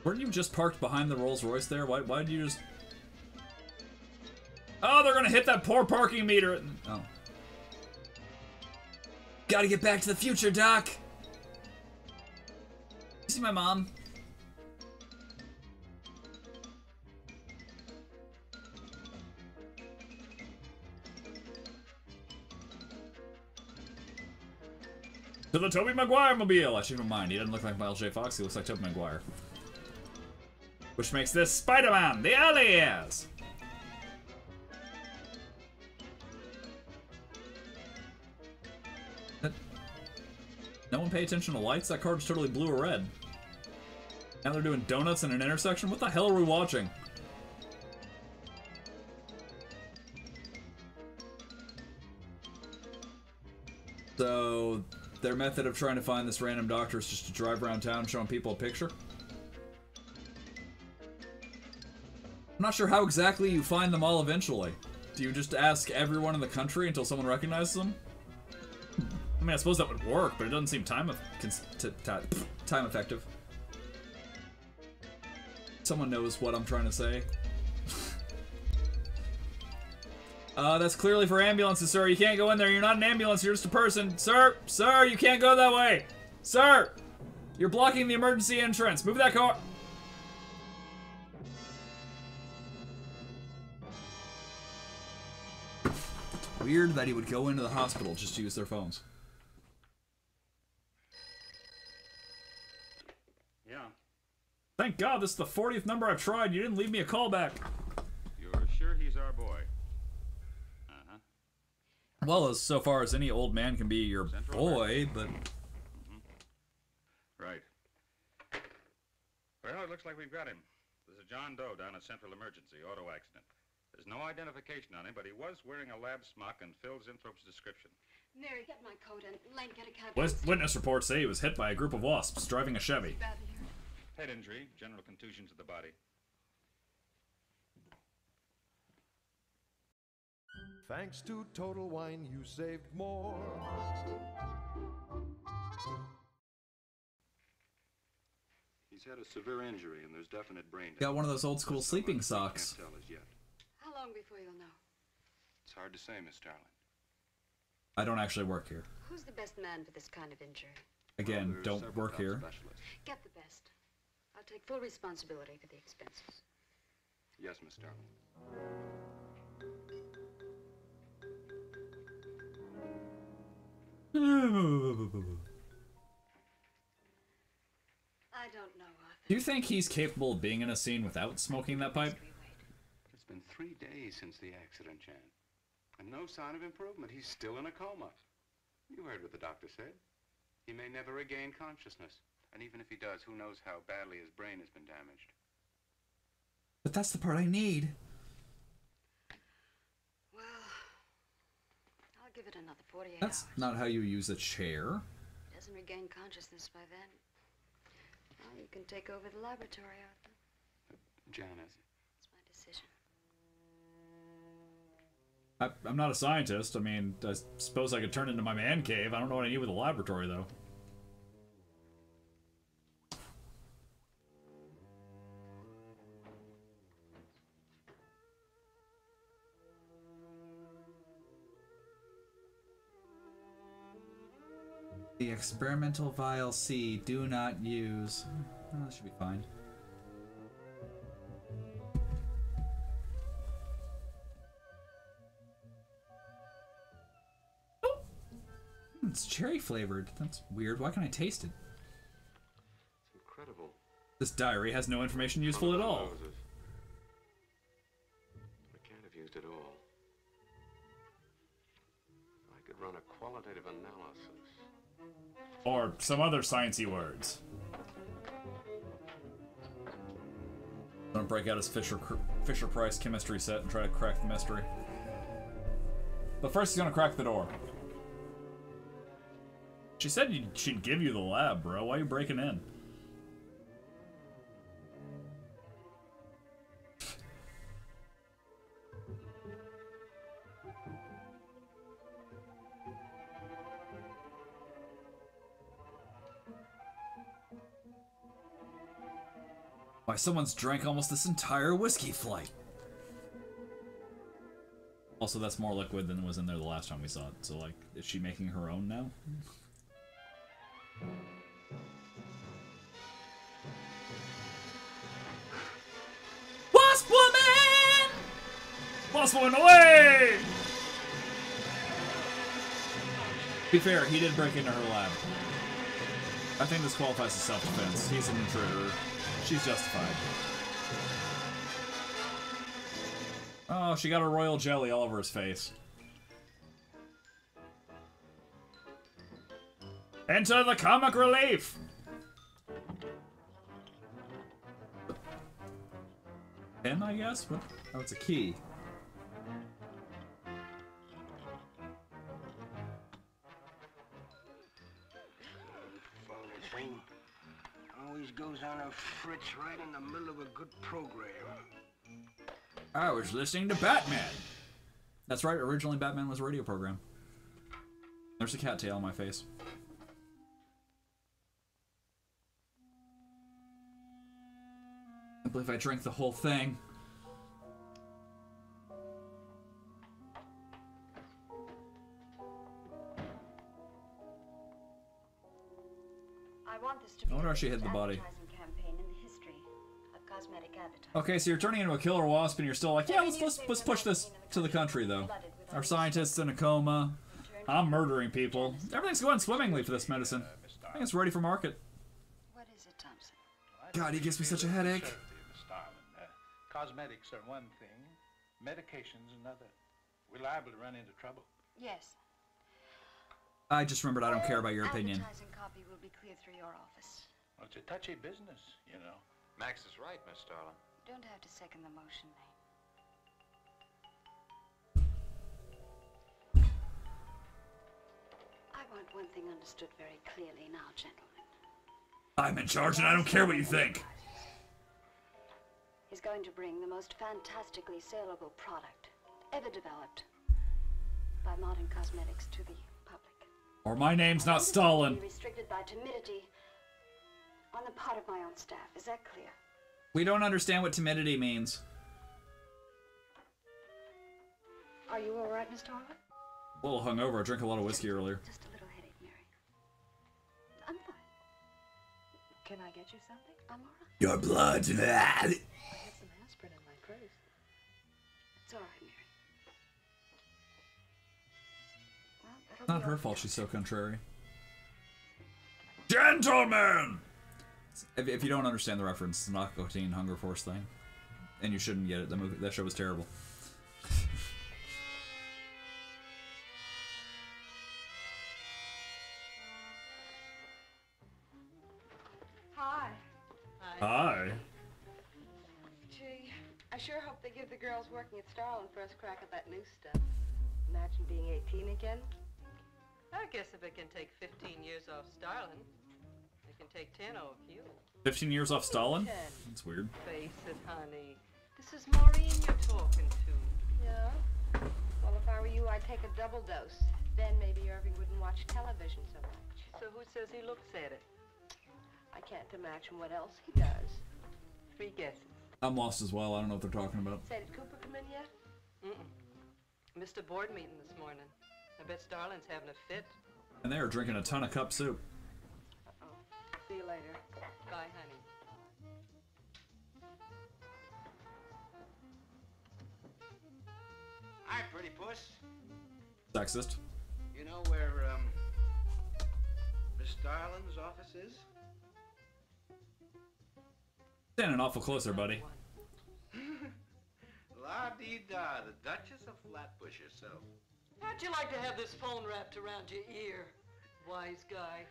Weren't you just parked behind the Rolls Royce there? Why, why did you just... Oh, they're gonna hit that poor parking meter. Oh. Gotta get back to the future, Doc. You see my mom? To the Tobey Maguire mobile. I shouldn't mind. He doesn't look like Miles J. Fox. He looks like Tobey Maguire. Which makes this Spider-Man, the early. No one pay attention to lights? That car was totally blue or red. Now they're doing donuts in an intersection? What the hell are we watching? So, their method of trying to find this random doctor is just to drive around town showing people a picture? Not sure how exactly you find them all eventually. Do you just ask everyone in the country until someone recognizes them? I mean, I suppose that would work, but it doesn't seem time, time effective. Someone knows what I'm trying to say. uh, that's clearly for ambulances, sir. You can't go in there. You're not an ambulance. You're just a person. Sir, sir, you can't go that way. Sir, you're blocking the emergency entrance. Move that car. Weird that he would go into the hospital just to use their phones. Yeah. Thank God, this is the 40th number I've tried. You didn't leave me a callback. You're sure he's our boy? Uh-huh. Well, as so far as any old man can be your boy, but Right. Well, it looks like we've got him. There's a John Doe down at Central Emergency, auto accident. There's no identification on him, but he was wearing a lab smock and fills Zinthrop's description. Mary, get my coat and Lane, get a cab. Wit- witness reports say he was hit by a group of wasps driving a Chevy. Head injury, general contusion to the body. Thanks to Total Wine, you saved more. He's had a severe injury, and there's definite brain damage. Got one of those old school sleeping socks. Can't tell as yet. How long before you'll know? It's hard to say, Miss Starlin. I don't actually work here. Who's the best man for this kind of injury? Again, there's don't work here. specialists. Get the best. I'll take full responsibility for the expenses. Yes, Miss Starlin. I don't know, Arthur. Do you think he's capable of being in a scene without smoking that pipe? It's been three days since the accident, Jan. And no sign of improvement. He's still in a coma. You heard what the doctor said. He may never regain consciousness. And even if he does, who knows how badly his brain has been damaged. But that's the part I need. Well, I'll give it another 48 That's hours. not how you use a chair. He Doesn't regain consciousness by then. Well, you can take over the laboratory, Arthur. Janice, I, I'm not a scientist. I mean, I suppose I could turn into my man cave. I don't know what I need with a laboratory, though. The experimental vial C, do not use. Oh, that should be fine. It's cherry flavored. That's weird. Why can't I taste it? it's incredible. This diary has no information useful at all. I can't have used it all. I could run a qualitative analysis. Or some other sciencey words. I'm Gonna break out his Fisher Fisher Price chemistry set and try to crack the mystery. But first, he's gonna crack the door. She said she'd give you the lab, bro. Why are you breaking in? Why, someone's drank almost this entire whiskey flight. Also, that's more liquid than was in there the last time we saw it. So, like, is she making her own now? Be fair, he did break into her lab. I think this qualifies as self-defense. He's an intruder. She's justified. Oh, she got a royal jelly all over his face. Enter the comic relief! Pen, I guess? What? Oh, it's a key. I was listening to Batman. That's right, originally Batman was a radio program. There's a cattail on my face. I believe I drank the whole thing. I want this to be I wonder how she biggest the body. Okay, so you're turning into a killer wasp, and you're still like, yeah, let's let's, let's push this to the country, though. Our scientists in a coma. I'm murdering people. Everything's going swimmingly for this medicine. I think it's ready for market. What is it, Thompson? God, he gives me such a headache. Serve you, Miss Starlin. Uh, cosmetics are one thing, medications another. We're liable to run into trouble. Yes. I just remembered I don't care about your opinion. Advertising copy will be cleared through your office. Well, it's a touchy business, you know. Max is right, Miss Starlin. You don't have to second the motion, Lane. I want one thing understood very clearly now, gentlemen. I'm in charge, and I don't care what you think. He's going to bring the most fantastically saleable product ever developed by modern cosmetics to the public. Or my name's not Stalin. Restricted by timidity on the part of my own staff. Is that clear? We don't understand what timidity means. Are you all right, Miss Tarver? A little hungover. I drank a lot of whiskey earlier. Just a little headache, Mary. I'm fine. Can I get you something? I'm all right. Your blood. I have some aspirin in my purse. It's all right, Mary. Well, It's not her fault she's so contrary. Gentlemen! If, if you don't understand the reference, it's not a Teen Hunger Force thing. And you shouldn't get it. The movie, that show was terrible. Hi. Hi. Gee, I sure hope they give the girls working at Starlin first crack at that new stuff. Imagine being 18 again. I guess if it can take 15 years off Starlin, it can take 10 off you. 15 years off Stalin? That's weird. Face it, honey. This is Maureen you're talking to. Yeah? Well, if I were you, I'd take a double dose. Then maybe Irving wouldn't watch television so much. So who says he looks at it? I can't imagine what else he does. Three guesses. I'm lost as well. I don't know what they're talking about. Say, did Cooper come in yet? Mm-mm. Missed a board meeting this morning. I bet Starlin's having a fit. And they were drinking a ton of cup soup. Uh-oh. See you later. Bye, honey. Hi, pretty puss. Sexist. You know where, um, Miss Starlin's office is? Standing awful closer, buddy. La dee da, the Duchess of Flatbush herself. How'd you like to have this phone wrapped around your ear, wise guy?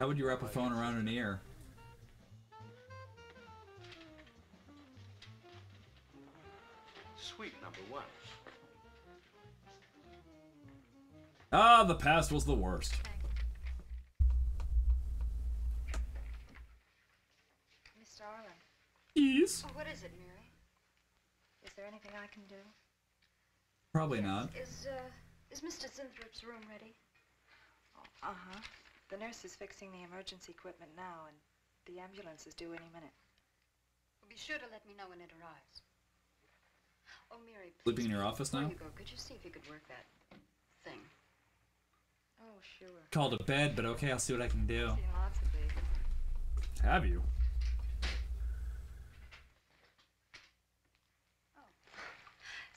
How would you wrap a phone around an ear? Sweet number one. Ah, the past was the worst. Miss Starlin. Yes. Oh, what is it, Mary? Is there anything I can do? Probably not. Is, uh, is Mr. Zinthrop's room ready? Uh huh. The nurse is fixing the emergency equipment now, and the ambulance is due any minute. Well, be sure to let me know when it arrives. Oh, Mary, please. Sleeping in your office Before now? you go, could you see if you could work that thing? Oh, sure. Called a bed, but okay, I'll see what I can do. Seen lots of babies. Have you? Oh.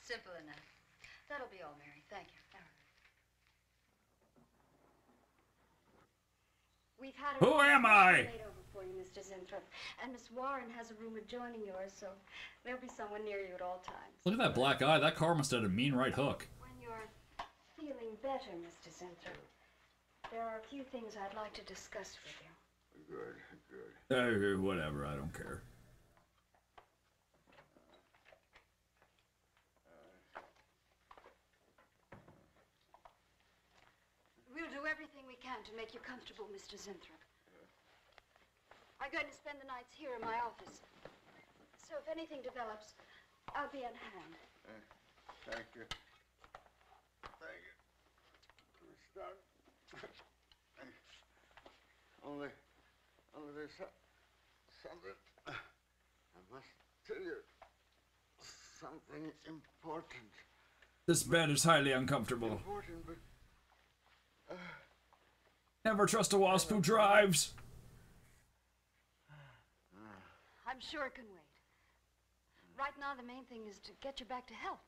Simple enough. That'll be all, Mary. Thank you. We've had a Who am I? Made over for you, Mr. Zinthrop. And Miss Warren has a room adjoining yours, so there'll be someone near you at all times. Look at that black eye. That car must have had a mean right hook. When you're feeling better, Mr. Zinthrop, There are a few things I'd like to discuss with you. Good, good. Eh, whatever, I don't care. We'll do everything we can to make you comfortable, Mr. Zinthrop. I'm going to spend the nights here in my office. So if anything develops, I'll be on hand. Eh, thank you. Thank you. Miss Darling. only, only there's so- something. I must tell you something important. This bed is highly uncomfortable. Important, but Never trust a wasp who drives. I'm sure it can wait. Right now, the main thing is to get you back to health.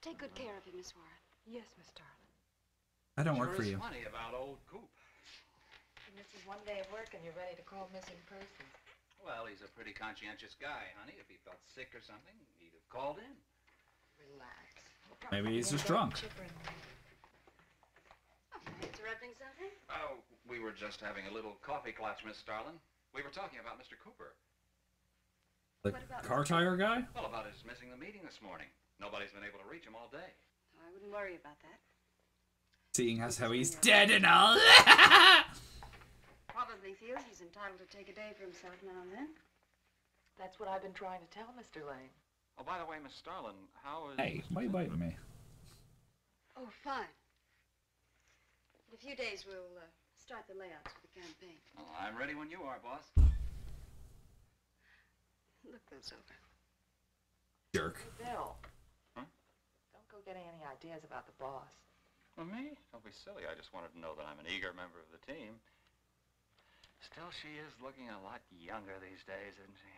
Take good care of him, Miss Warren. Yes, Miss Darling. I don't work for is you. funny about old Coop. And this is one day of work and you're ready to call missing persons. Well, he's a pretty conscientious guy, honey. If he felt sick or something, he'd have called in. Relax. Maybe he's just drunk. Interrupting something? Oh, we were just having a little coffee clutch, Miss Starlin. We were talking about Mr. Cooper. The car tire guy? Well, about his missing the meeting this morning. Nobody's been able to reach him all day. I wouldn't worry about that. Seeing as how he's dead and all. Probably feels he's entitled to take a day for himself now and then. That's what I've been trying to tell Mr. Lane. Oh, by the way, Miss Starlin, how is... hey, why are you biting me? Oh, fine. In a few days, we'll uh, start the layouts for the campaign. Oh, I'm ready when you are, boss. Look those over. Jerk. Bill. Huh? Don't go getting any ideas about the boss. Well, me? Don't be silly. I just wanted to know that I'm an eager member of the team. Still, she is looking a lot younger these days, isn't she?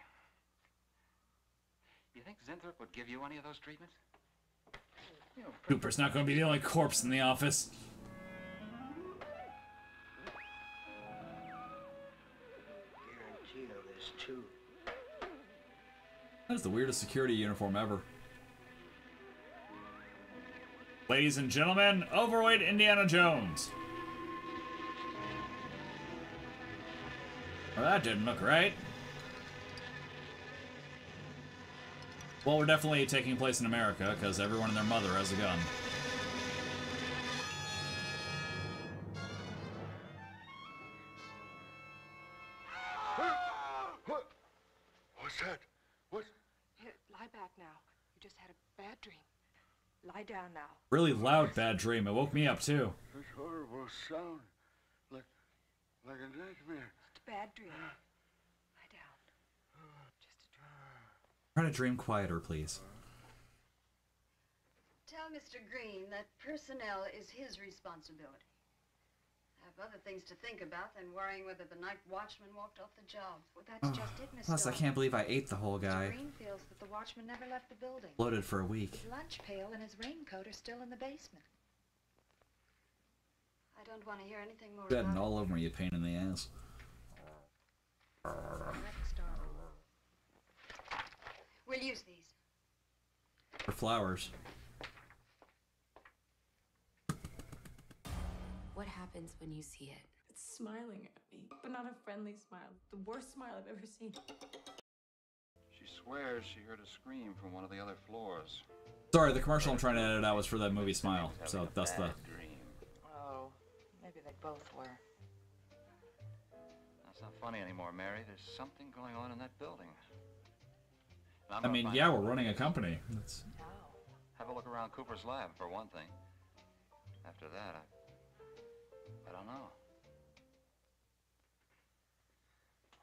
You think Zinthrop would give you any of those treatments? You know, Cooper's not going to be the only corpse in the office. Guarantino, there's two. That is the weirdest security uniform ever. Ladies and gentlemen, overweight Indiana Jones. Well, that didn't look right. Well, we're definitely taking place in America, because everyone and their mother has a gun. What? What's that? What? Here, lie back now. You just had a bad dream. Lie down now. Really loud bad dream. It woke me up, too. This horrible sound. Like, like a nightmare. It's a bad dream. Lie down. Just a dream. Try to dream quieter, please. Tell Mr. Green that personnel is his responsibility. I have other things to think about than worrying whether the night watchman walked off the job. Well, that's ah, just it, Miss Plus, I can't believe I ate the whole Mr. guy. Green feels that the watchman never left the building. Bloated for a week. His lunch pail and his raincoat are still in the basement. I don't want to hear anything more Dead and all over you pain in the ass. Correct, Starlin. it. We'll use these. For flowers. What happens when you see it? It's smiling at me, but not a friendly smile. The worst smile I've ever seen. She swears she heard a scream from one of the other floors. Sorry, the commercial I'm trying to edit out was for that movie Smile. So that's the. Dream. Oh, maybe they both were. That's not funny anymore, Mary. There's something going on in that building. And I'm I gonna mean, yeah, we're running a is. company. That's, Have a look around Cooper's lab, for one thing. After that, I... I don't know.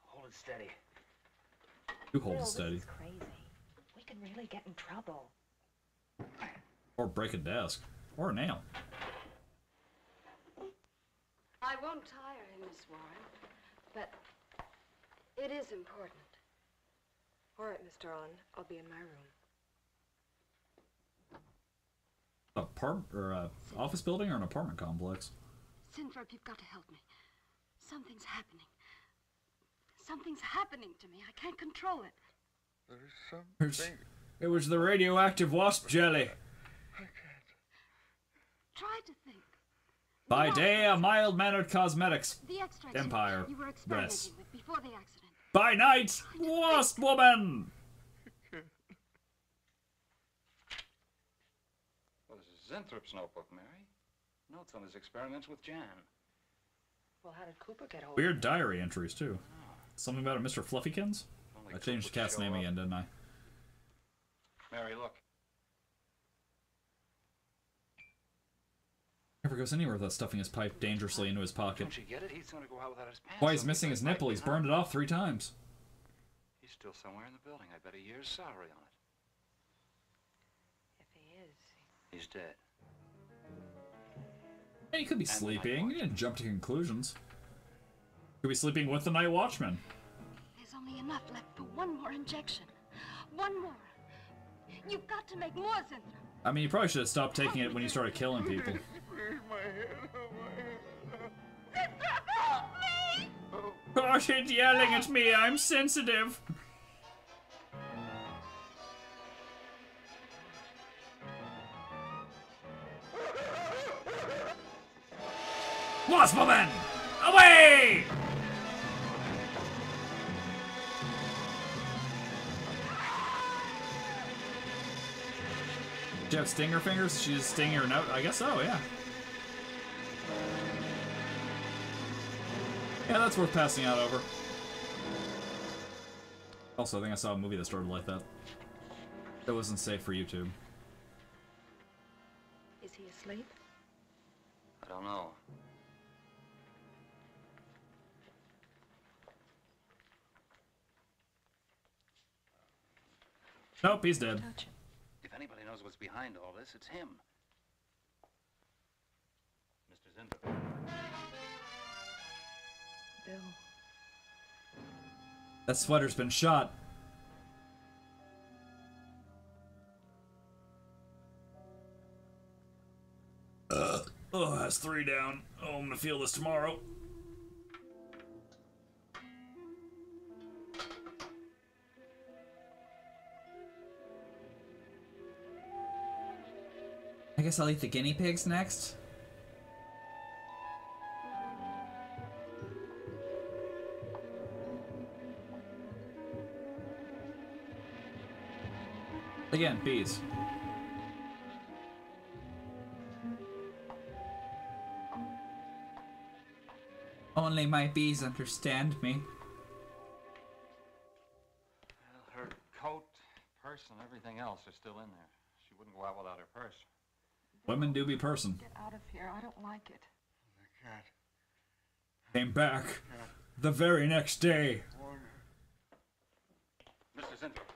Hold it steady. you hold it steady. This is crazy. We can really get in trouble. Or break a desk. Or a nail. I won't tire him, Miss Warren, but it is important. All right, Mr. Darling. I'll be in my room. Apart or a office building or an apartment complex? Zinthrop, you've got to help me. Something's happening. Something's happening to me. I can't control it. There's There's- something. It was the radioactive wasp jelly. I can't. Try to think. By day, a mild-mannered cosmetics The extract empire you were experimenting dress. with before the accident. By night, wasp woman. Well, this is Zinthrop's notebook, Mary. Notes on his experiments with Jan. Well, how did Cooper get hold Weird diary entries too. Ah. Something about a Mr. Fluffykins. I changed the cat's name up. again, didn't I? Mary, look. Never goes anywhere without stuffing his pipe dangerously into his pocket. Don't you get it? He's going to go out without his pants. Why he's missing his nipple? He's burned it off three times. He's still somewhere in the building. I bet a year's salary on it. If he is. He's dead. Yeah, he could be sleeping. He didn't jump to conclusions. Could be sleeping with the night watchman. There's only enough left for one more injection. One more. You've got to make more, Zinthra. I mean, you probably should have stopped taking it when you started killing people. Oh, Quit yelling at me, I'm sensitive. Waspwoman! Away! Do you have stinger fingers? She's just sting your note? I guess so, yeah. Yeah, that's worth passing out over. Also, I think I saw a movie that started like that. That wasn't safe for YouTube. Is he asleep? I don't know. Nope, he's dead. If anybody knows what's behind all this, it's him. Mr. Zinthrop. Bill. That sweater's been shot. Uh, oh, that's three down. Oh, I'm gonna feel this tomorrow. I guess I'll eat the guinea pigs next. Again, bees. Only my bees understand me. Well, her coat, purse, and everything else are still in there. She wouldn't go out without her purse. Women do be person. Get out of here. I don't like it. The cat. Came back the very next day. Mr. Zinthrop.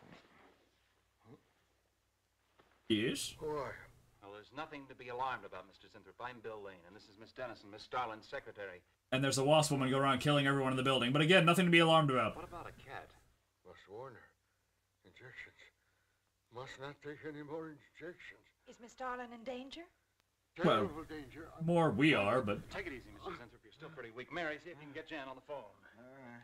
Yes? Well, there's nothing to be alarmed about, Mr. Zinthrop. I'm Bill Lane, and this is Miss Dennison, Miss Starlin's secretary. And there's a wasp woman go around killing everyone in the building. But again, nothing to be alarmed about. What about a cat? Must warn her. Injections. Must not take any more injections. Is Miss Darlin in danger? Well, Terrible danger. more we are, but Take it easy, Mr. Zinthrop. You're still pretty weak. Mary, see if you can get Jan on the phone. well,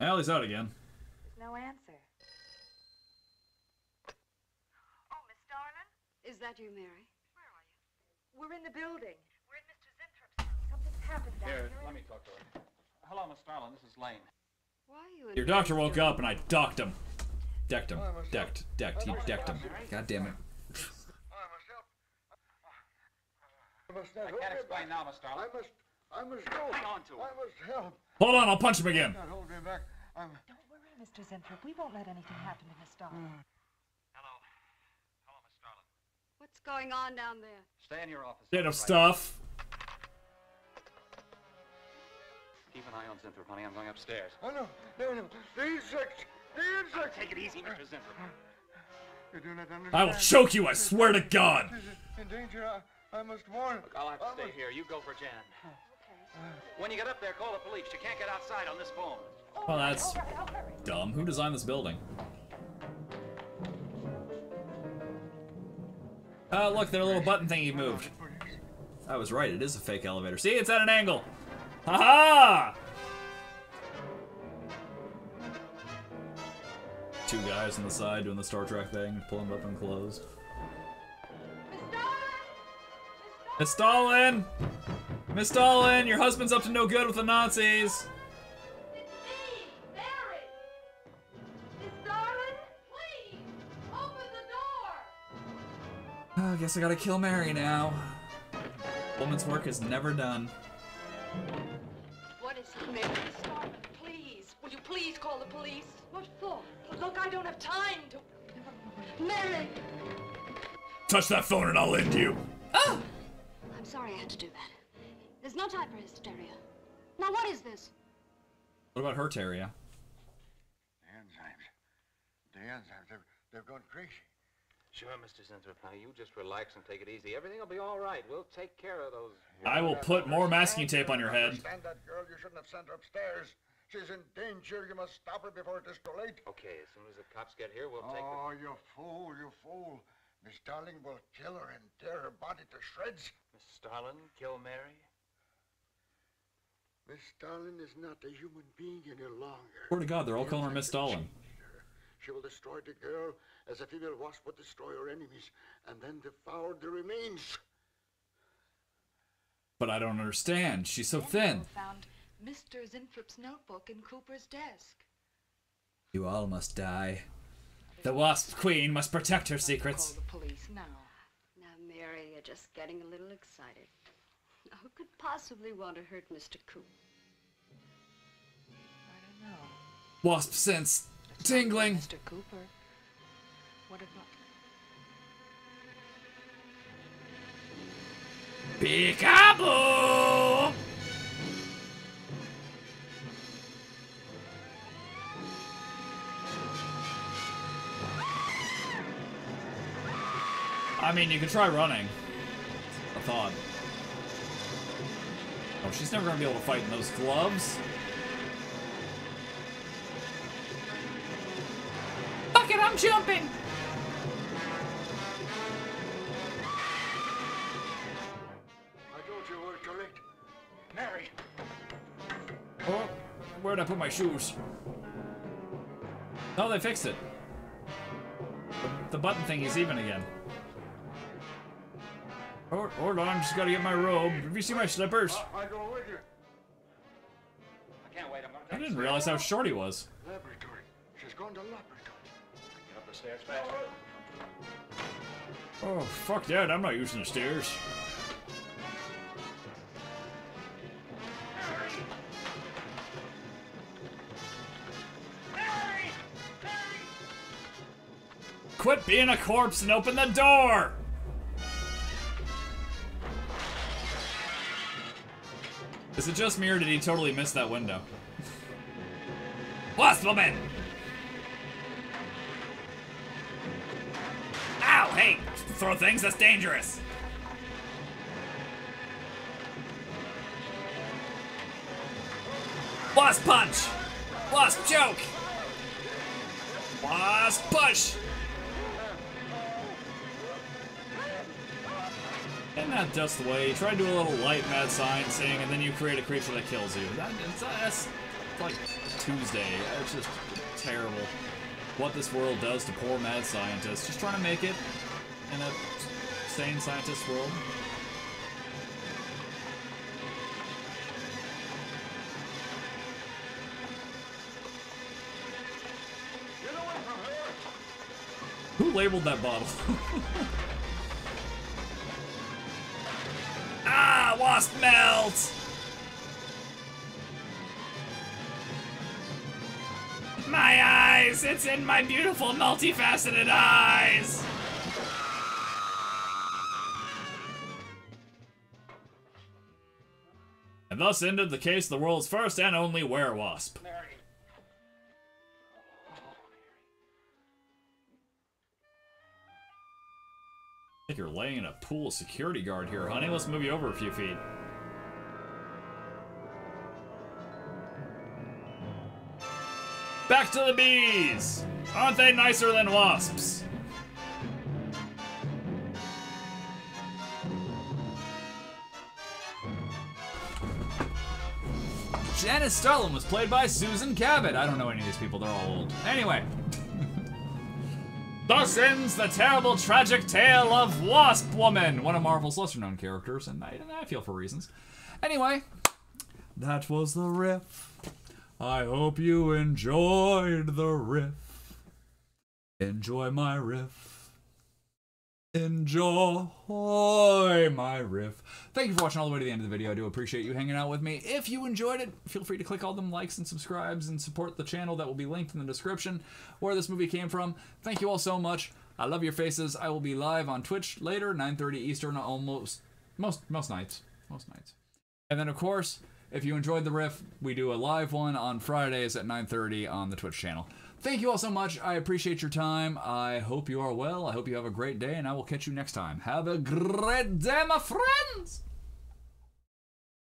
he's out again. There's no answer. Oh, Miss Darlin? Is that you, Mary? Where are you? We're in the building. We're in Mr. Zinthrop's house. Something's happened down Here, here. let me talk to her. Hello, Miss Starlin. This is Lane. Why are you Your doctor woke up and I docked him. Decked him. Decked. Decked. He decked him. God damn it. I must not I can't explain now, Miss Starlin. I must. I must go. Hang on to him. I must help. Hold on, I'll punch him again. Not hold me back. Don't worry, Mr. Zinthrop. We won't let anything happen to Miss Darlin. Hello. Hello, Miss Starlin. What's going on down there? Stay in your office. Bit I'll of right stuff. Keep an eye on Zinthrop, honey. I'm going upstairs. Oh no, no, no. The insects. The insects. Take it easy, Mr. Zinthrop. You do not understand. I will choke you, I swear to God. This is in danger. I, I must warn. Look, I'll have to I stay must- here. You go for Jan. When you get up there, call the police. You can't get outside on this phone. Oh, well, that's dumb. Who designed this building? Oh, look, their little button thingy moved. I was right, it is a fake elevator. See, it's at an angle. Ha -ha! Two guys on the side doing the Star Trek thing, pulling up and closed. It's Stalin! It's Stalin! Miss Stalin, your husband's up to no good with the Nazis! Oh, I guess I gotta kill Mary now. Woman's work is never done. What is it, Mary? Stop please. Will you please call the police? What for? Look, I don't have time to... Mary! Touch that phone and I'll end you! Oh! I'm sorry I had to do that. There's no time for hysteria. Now what is this? What about her, Teria? The enzymes. The enzymes, they're, they're gone crazy. Sure, Mr. Zinthrop. Now, you just relax and take it easy. Everything will be all right. We'll take care of those... I will put more masking tape on your head. Understand that girl? You shouldn't have sent her upstairs. She's in danger. You must stop her before it is too late. Okay, as soon as the cops get here, we'll take Oh, you fool, you fool. Miss Darling will kill her and tear her body to shreds. Miss Starlin, kill Mary? Miss Stalin is not a human being any longer. Swear to God, they're all calling her Miss Stalin. She will destroy the girl as a female wasp would destroy her enemies, and then devour the remains. But I don't understand. She's so thin. found Mr. Zinthrop's notebook in Cooper's desk. You all must die. The Wasp Queen must protect her secrets. Call the police now. Now, Mary, you're just getting a little excited. Now, who could possibly want to hurt Mr. Coop? I don't know. Wasp sense tingling. Mr. Cooper. What about... Peekaboo! I mean, you could try running. I thought. Oh, she's never gonna be able to fight in those gloves. Fuck it, I'm jumping! I told you we were too late. Mary! Oh, where'd I put my shoes? Oh, they fixed it. The, the button thing is even again. Hold, hold on, just gotta get my robe. Have you seen my slippers? I go with you. I can't wait. I'm gonna I didn't realize how short he was. Laboratory. She's gone to laboratory. Get up the stairs faster. Oh, fuck that, I'm not using the stairs. Quit being a corpse and open the door! Is it just me or did he totally miss that window? Waspwoman! Ow, hey! Throw things, that's dangerous! Wasp punch! Wasp joke! Wasp push! Isn't that just the way? You try to do a little light mad sciencing, and then you create a creature that kills you. That, it's, that's like Tuesday. It's just terrible. What this world does to poor mad scientists. Just trying to make it in a sane scientist world. Who labeled that bottle? wasp melt! My eyes! It's in my beautiful multifaceted eyes! And thus ended the case of the world's first and only werewasp. Think you're laying in a pool of security guard here, honey. Let's move you over a few feet. Back to the bees! Aren't they nicer than wasps? Janice Starlin was played by Susan Cabot. I don't know any of these people, they're all old. Anyway. Thus ends the terrible, tragic tale of Wasp Woman, one of Marvel's lesser known characters, and I, and I feel for reasons. Anyway, that was the riff. I hope you enjoyed the riff. Enjoy my riff. Enjoy my riff. Thank you for watching all the way to the end of the video. I do appreciate you hanging out with me. If you enjoyed it, feel free to click all them likes and subscribes and support the channel that will be linked in the description where this movie came from. Thank you all so much. I love your faces. I will be live on Twitch later, 9:30 Eastern, almost most most nights, most nights. And then of course, if you enjoyed the riff, we do a live one on Fridays at 9:30 on the Twitch channel. Thank you all so much. I appreciate your time. I hope you are well. I hope you have a great day, and I will catch you next time. Have a great day, my friends!